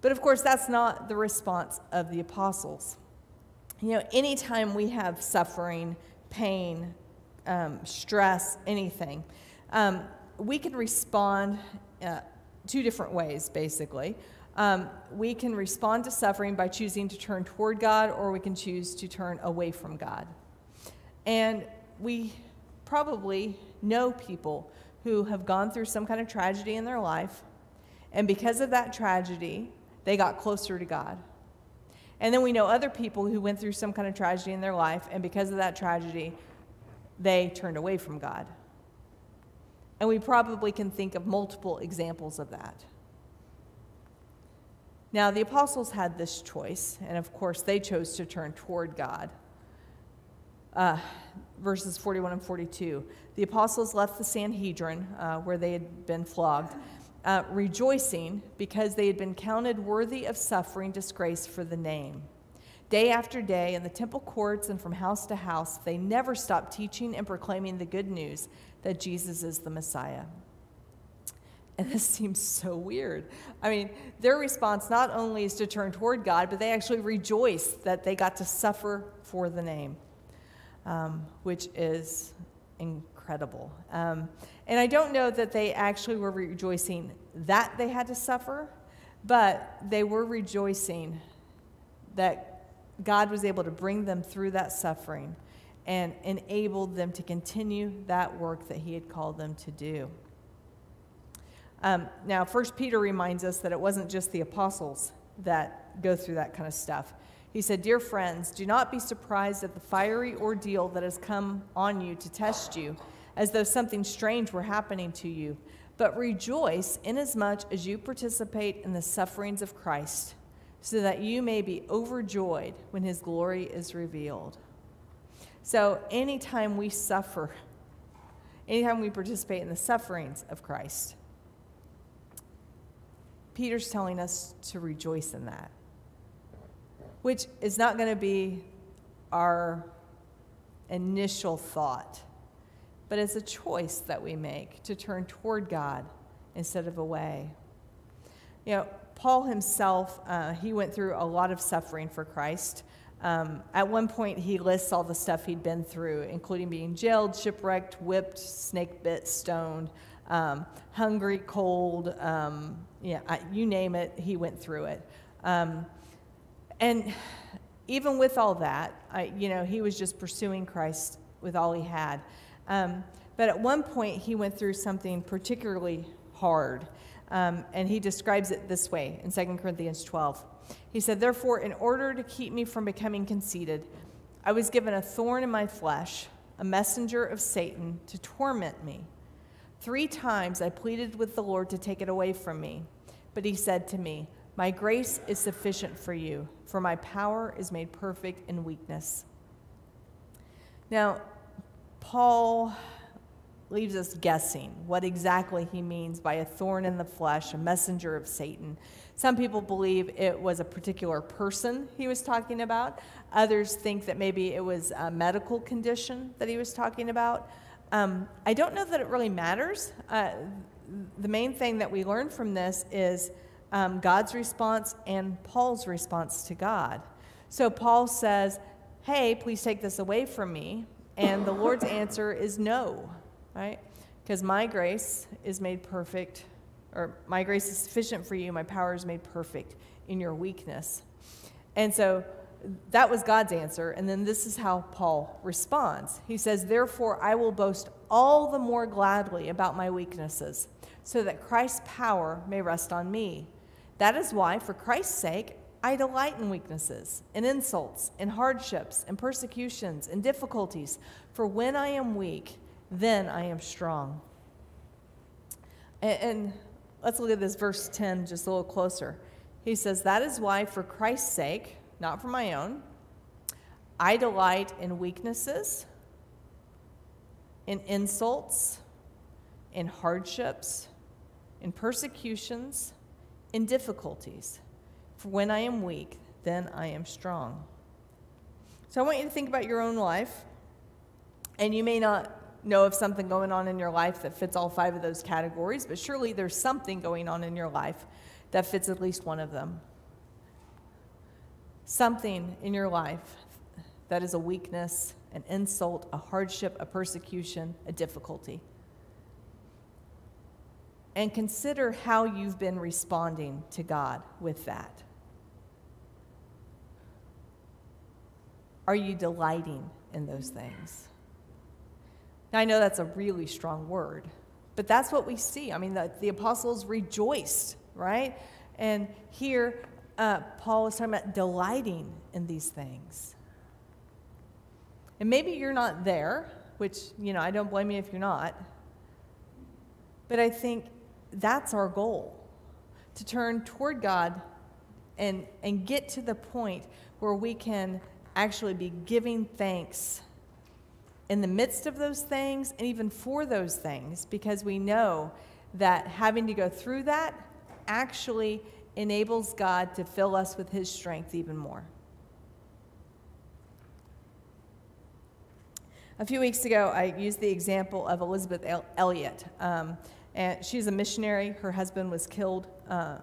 But of course, that's not the response of the apostles. You know, anytime we have suffering, pain, um, stress, anything, um, we can respond uh, two different ways, basically. Um, we can respond to suffering by choosing to turn toward God, or we can choose to turn away from God. And we probably know people who have gone through some kind of tragedy in their life, and because of that tragedy, they got closer to God. And then we know other people who went through some kind of tragedy in their life, and because of that tragedy, they turned away from God. And we probably can think of multiple examples of that. Now, the apostles had this choice, and of course, they chose to turn toward God. Uh, verses 41 and 42. The apostles left the Sanhedrin, uh, where they had been flogged, uh, rejoicing because they had been counted worthy of suffering disgrace for the name. Day after day, in the temple courts and from house to house, they never stopped teaching and proclaiming the good news that Jesus is the Messiah. And this seems so weird. I mean, their response not only is to turn toward God, but they actually rejoice that they got to suffer for the name, um, which is incredible. Um, and I don't know that they actually were rejoicing that they had to suffer, but they were rejoicing that God was able to bring them through that suffering and enabled them to continue that work that He had called them to do. Um, now, First Peter reminds us that it wasn't just the apostles that go through that kind of stuff. He said, Dear friends, do not be surprised at the fiery ordeal that has come on you to test you as though something strange were happening to you. But rejoice inasmuch as you participate in the sufferings of Christ, so that you may be overjoyed when his glory is revealed. So, anytime we suffer, anytime we participate in the sufferings of Christ, Peter's telling us to rejoice in that, which is not going to be our initial thought but it's a choice that we make to turn toward God instead of away. You know, Paul himself, uh, he went through a lot of suffering for Christ. Um, at one point, he lists all the stuff he'd been through, including being jailed, shipwrecked, whipped, snake bit, stoned, um, hungry, cold, um, yeah, you name it, he went through it. And even with all that, I, you know, he was just pursuing Christ with all he had. Um, but at one point, he went through something particularly hard. Um, and he describes it this way in 2 Corinthians 12. He said, Therefore, in order to keep me from becoming conceited, I was given a thorn in my flesh, a messenger of Satan to torment me. Three times I pleaded with the Lord to take it away from me. But he said to me, My grace is sufficient for you, for my power is made perfect in weakness. Now, Paul leaves us guessing what exactly he means by a thorn in the flesh, a messenger of Satan. Some people believe it was a particular person he was talking about. Others think that maybe it was a medical condition that he was talking about. Um, I don't know that it really matters. Uh, the main thing that we learn from this is um, God's response and Paul's response to God. So Paul says, Hey, please take this away from me. And the Lord's answer is no, right? Because my grace is made perfect, or my grace is sufficient for you, my power is made perfect in your weakness. And so that was God's answer. And then this is how Paul responds. He says, Therefore, I will boast all the more gladly about my weaknesses, so that Christ's power may rest on me. That is why, for Christ's sake, I delight in weaknesses, in insults, in hardships, in persecutions, in difficulties. For when I am weak, then I am strong. And, and, let's look at this verse 10 just a little closer. He says, That is why, for Christ's sake, not for my own, I delight in weaknesses, in insults, in hardships, in persecutions, in difficulties. For when I am weak, then I am strong. So I want you to think about your own life. And you may not know of something going on in your life that fits all five of those categories, but surely there's something going on in your life that fits at least one of them. Something in your life that is a weakness, an insult, a hardship, a persecution, a difficulty. And consider how you've been responding to God with that. Are you delighting in those things? Now, I know that's a really strong word, but that's what we see. I mean, the, the apostles rejoiced, right? And here, uh, Paul is talking about delighting in these things. And maybe you're not there, which, you know, I don't blame you if you're not. But I think that's our goal to turn toward God and, and get to the point where we can actually be giving thanks in the midst of those things and even for those things because we know that having to go through that actually enables God to fill us with His strength even more. A few weeks ago, I used the example of Elizabeth El- Elliot. Um, and she's a missionary. Her husband was killed uh,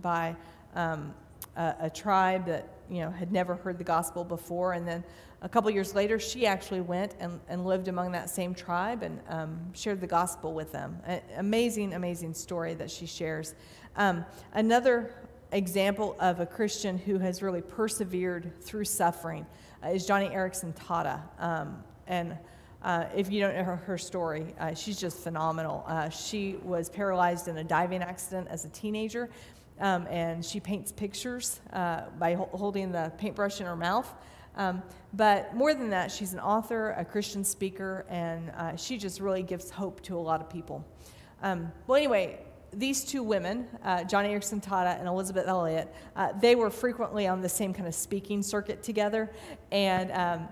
by um, a, a, tribe that you know had never heard the gospel before. And then a couple years later, she actually went and, and lived among that same tribe and um, shared the gospel with them. A, amazing, amazing story that she shares. Um, another example of a Christian who has really persevered through suffering uh, is Joni Eareckson Tada. Um, and uh, if you don't know her, her story, uh, she's just phenomenal. Uh, she was paralyzed in a diving accident as a teenager, um, and she paints pictures uh, by ho- holding the paintbrush in her mouth. Um, but more than that, she's an author, a Christian speaker, and uh, she just really gives hope to a lot of people. Um, well, anyway, these two women, uh, Joni Eareckson Tada and Elizabeth Elliot, uh, they were frequently on the same kind of speaking circuit together. And um,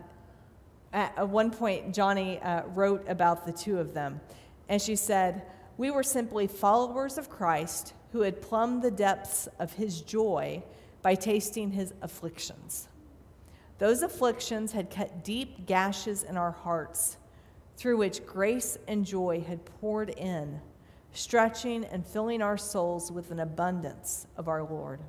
at one point, Joni uh, wrote about the two of them. And she said, We were simply followers of Christ who had plumbed the depths of his joy by tasting his afflictions. Those afflictions had cut deep gashes in our hearts, through which grace and joy had poured in, stretching and filling our souls with an abundance of our Lord.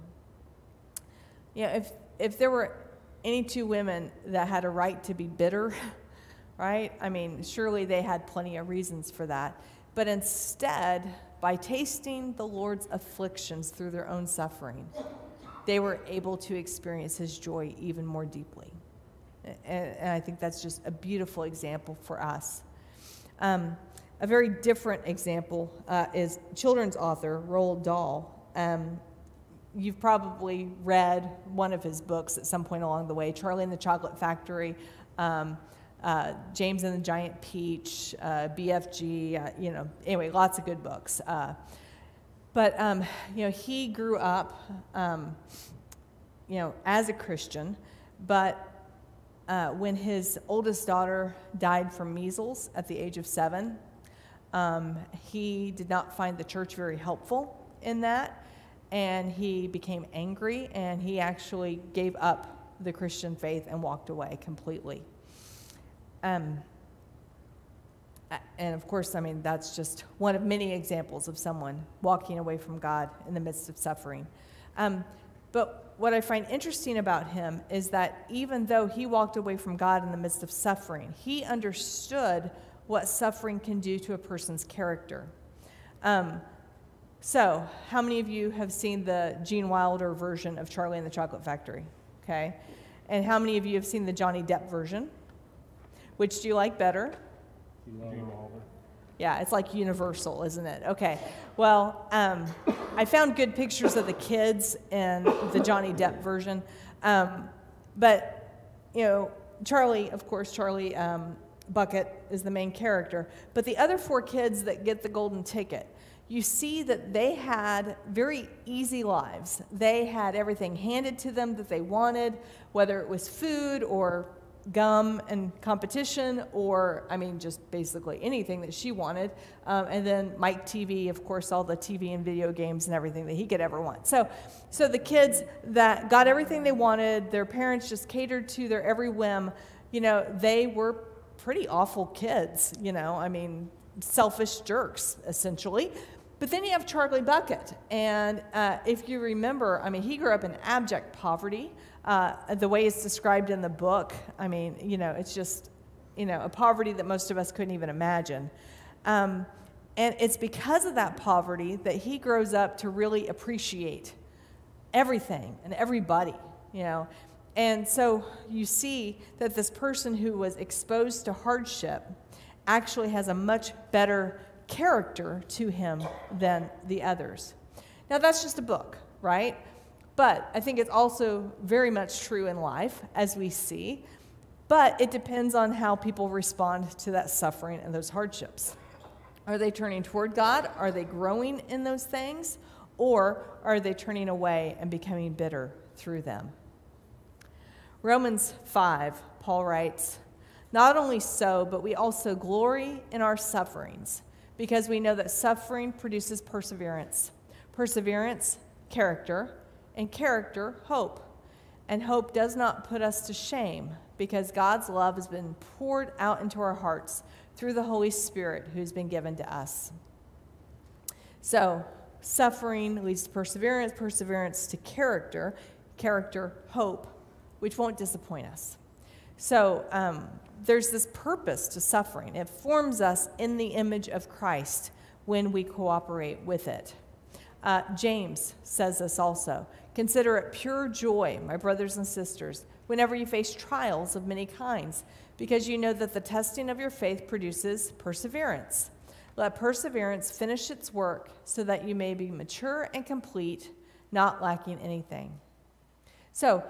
You know, if, if there were any two women that had a right to be bitter, right? I mean, surely they had plenty of reasons for that. But instead, by tasting the Lord's afflictions through their own suffering, they were able to experience his joy even more deeply. And, and I think that's just a beautiful example for us. Um, a very different example uh, is children's author Roald Dahl. Um, you've probably read one of his books at some point along the way Charlie and the Chocolate Factory, um, uh, James and the Giant Peach, uh, BFG, uh, you know, anyway, lots of good books. Uh, but, um, you know, he grew up, um, you know, as a Christian, but uh, when his oldest daughter died from measles at the age of seven, um, he did not find the church very helpful in that and he became angry and he actually gave up the Christian faith and walked away completely. Um, and of course, I mean, that's just one of many examples of someone walking away from God in the midst of suffering. Um, but what I find interesting about him is that even though he walked away from God in the midst of suffering, he understood what suffering can do to a person's character. Um, so, how many of you have seen the Gene Wilder version of Charlie and the Chocolate Factory? Okay. And how many of you have seen the Johnny Depp version? Which do you like better? Yeah, it's like universal, isn't it? Okay. Well, um, I found good pictures of the kids in the Johnny Depp version. Um, but, you know, Charlie, of course, Charlie um, Bucket is the main character. But the other four kids that get the golden ticket, you see that they had very easy lives. They had everything handed to them that they wanted, whether it was food or gum and competition, or, I mean, just basically anything that she wanted. Um, and then Mike TV, of course, all the TV and video games and everything that he could ever want. So, so the kids that got everything they wanted, their parents just catered to their every whim, you know, they were pretty awful kids, you know, I mean, selfish jerks, essentially. But then you have Charlie Bucket. And uh, if you remember, I mean, he grew up in abject poverty. Uh, the way it's described in the book, I mean, you know, it's just, you know, a poverty that most of us couldn't even imagine. Um, And it's because of that poverty that he grows up to really appreciate everything and everybody, you know. And so you see that this person who was exposed to hardship actually has a much better character to him than the others. Now, that's just a book, right? But I think it's also very much true in life, as we see. But it depends on how people respond to that suffering and those hardships. Are they turning toward God? Are they growing in those things? Or are they turning away and becoming bitter through them? Romans 5, Paul writes, Not only so, but we also glory in our sufferings, because we know that suffering produces perseverance. Perseverance, character, and character, hope. And hope does not put us to shame, because God's love has been poured out into our hearts through the Holy Spirit who's been given to us. So, suffering leads to perseverance, perseverance to character, character, hope, which won't disappoint us. So um, there's this purpose to suffering. It forms us in the image of Christ when we cooperate with it. Uh, James says this also. Consider it pure joy, my brothers and sisters, whenever you face trials of many kinds, because you know that the testing of your faith produces perseverance. Let perseverance finish its work so that you may be mature and complete, not lacking anything. So,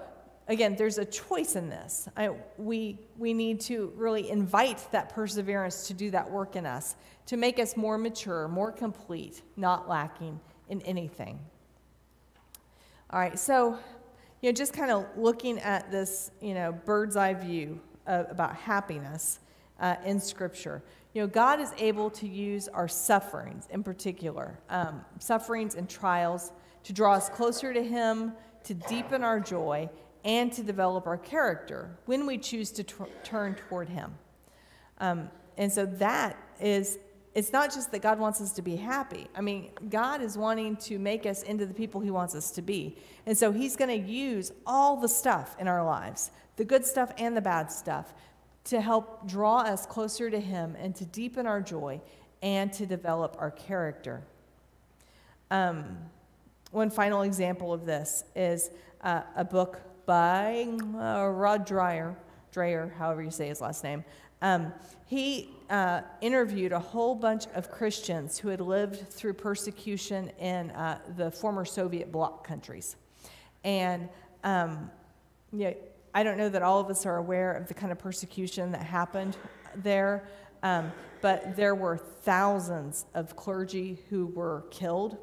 again, there's a choice in this. I, we, we need to really invite that perseverance to do that work in us, to make us more mature, more complete, not lacking in anything. All right, so, you know, just kind of looking at this, you know, bird's eye view of, about happiness uh, in Scripture. You know, God is able to use our sufferings in particular, um, sufferings and trials, to draw us closer to Him, to deepen our joy, and to develop our character when we choose to turn toward Him. Um, and so that is, it's not just that God wants us to be happy. I mean, God is wanting to make us into the people He wants us to be. And so He's going to use all the stuff in our lives, the good stuff and the bad stuff, to help draw us closer to Him and to deepen our joy and to develop our character. Um, one final example of this is uh, a book by uh, Rod Dreher, Dreher, however you say his last name. Um, he uh, interviewed a whole bunch of Christians who had lived through persecution in uh, the former Soviet bloc countries. And um, you know, I don't know that all of us are aware of the kind of persecution that happened there, um, but there were thousands of clergy who were killed,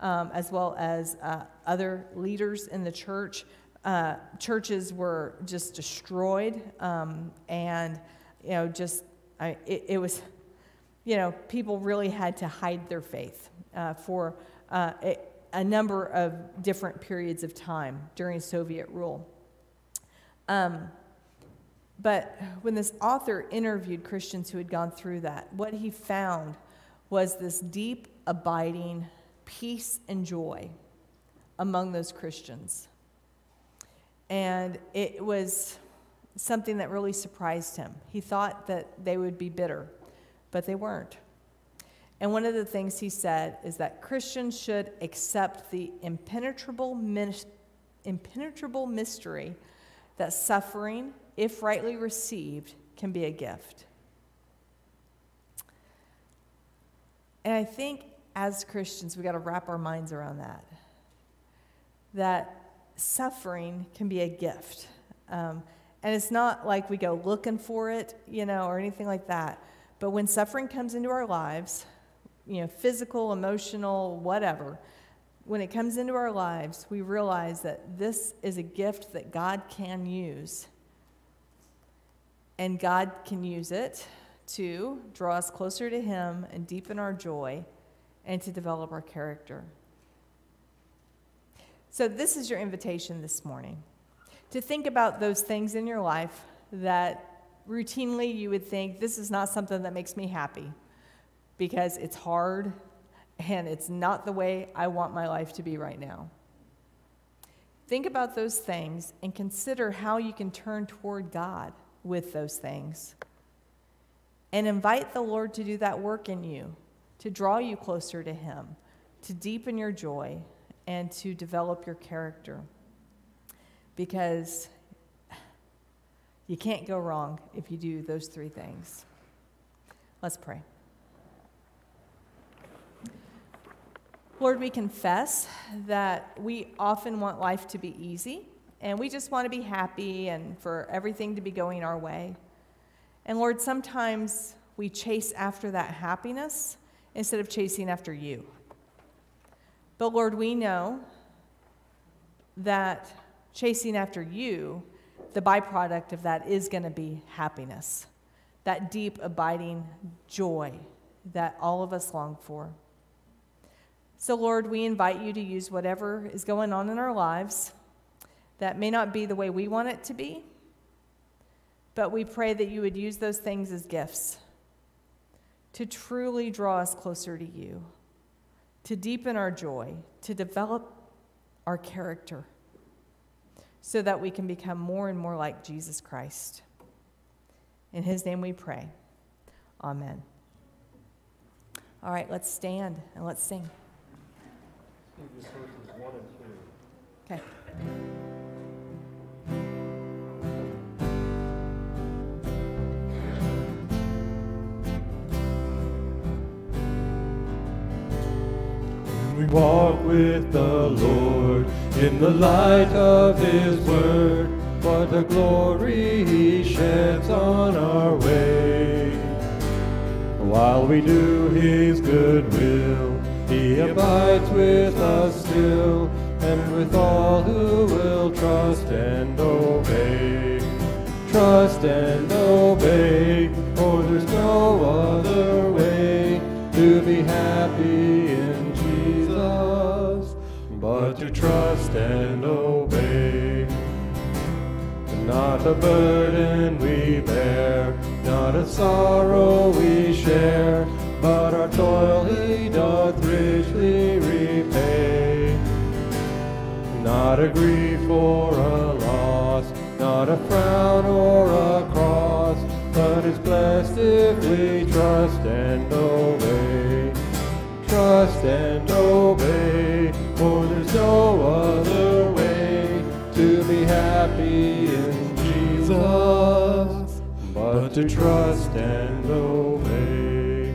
um, as well as uh, other leaders in the church uh, churches were just destroyed, um, and you know, just I, it, it, was, you know, people really had to hide their faith uh, for uh, a, a, number of different periods of time during Soviet rule. Um, but when this author interviewed Christians who had gone through that, what he found was this deep, abiding peace and joy among those Christians. And it was something that really surprised him. He thought that they would be bitter, but they weren't. And one of the things he said is that Christians should accept the impenetrable, impenetrable mystery that suffering, if rightly received, can be a gift. And I think as Christians, we've got to wrap our minds around that. That suffering can be a gift. Um, and it's not like we go looking for it, you know, or anything like that. But when suffering comes into our lives, you know, physical, emotional, whatever, when it comes into our lives, we realize that this is a gift that God can use. And God can use it to draw us closer to Him and deepen our joy and to develop our character. So, this is your invitation this morning to think about those things in your life that routinely you would think this is not something that makes me happy because it's hard and it's not the way I want my life to be right now. Think about those things and consider how you can turn toward God with those things. And invite the Lord to do that work in you to draw you closer to Him, to deepen your joy, and to develop your character. Because you can't go wrong if you do those three things. Let's pray. Lord, we confess that we often want life to be easy and we just want to be happy and for everything to be going our way. And Lord, sometimes we chase after that happiness instead of chasing after you. But Lord, we know that chasing after you, the byproduct of that is going to be happiness, that deep, abiding joy that all of us long for. So, Lord, we invite you to use whatever is going on in our lives that may not be the way we want it to be, but we pray that you would use those things as gifts to truly draw us closer to you, to deepen our joy, to develop our character, so that we can become more and more like Jesus Christ. In his name we pray. Amen. All right, let's stand and let's sing. Okay. Walk with the Lord in the light of His word. What a glory He sheds on our way. While we do His good will, He abides with us still, and with all who will trust and obey. Trust and obey, for there's no other trust and obey. Not a burden we bear, not a sorrow we share, but our toil he doth richly repay. Not a grief or a loss, not a frown or a cross, but is blessed if we trust and obey. Trust and obey, to trust and obey.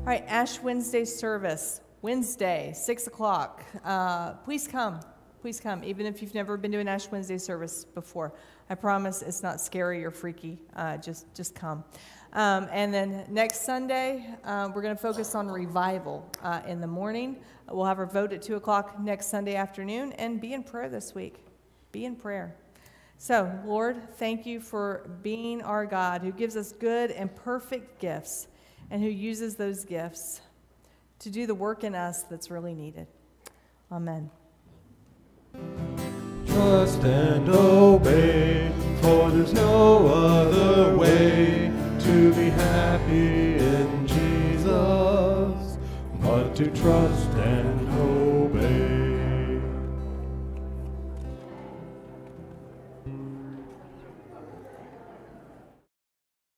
All right, Ash Wednesday service, Wednesday, 6 o'clock. Uh, please come. Please come, even if you've never been to an Ash Wednesday service before. I promise it's not scary or freaky. Uh, just, just come. Um, and then next Sunday, uh, we're going to focus on revival uh, in the morning. We'll have our vote at 2 o'clock next Sunday afternoon and be in prayer this week. Be in prayer. So, Lord, thank you for being our God who gives us good and perfect gifts and who uses those gifts to do the work in us that's really needed. Amen. Trust and obey, for there's no other way to be happy in Jesus but to trust and.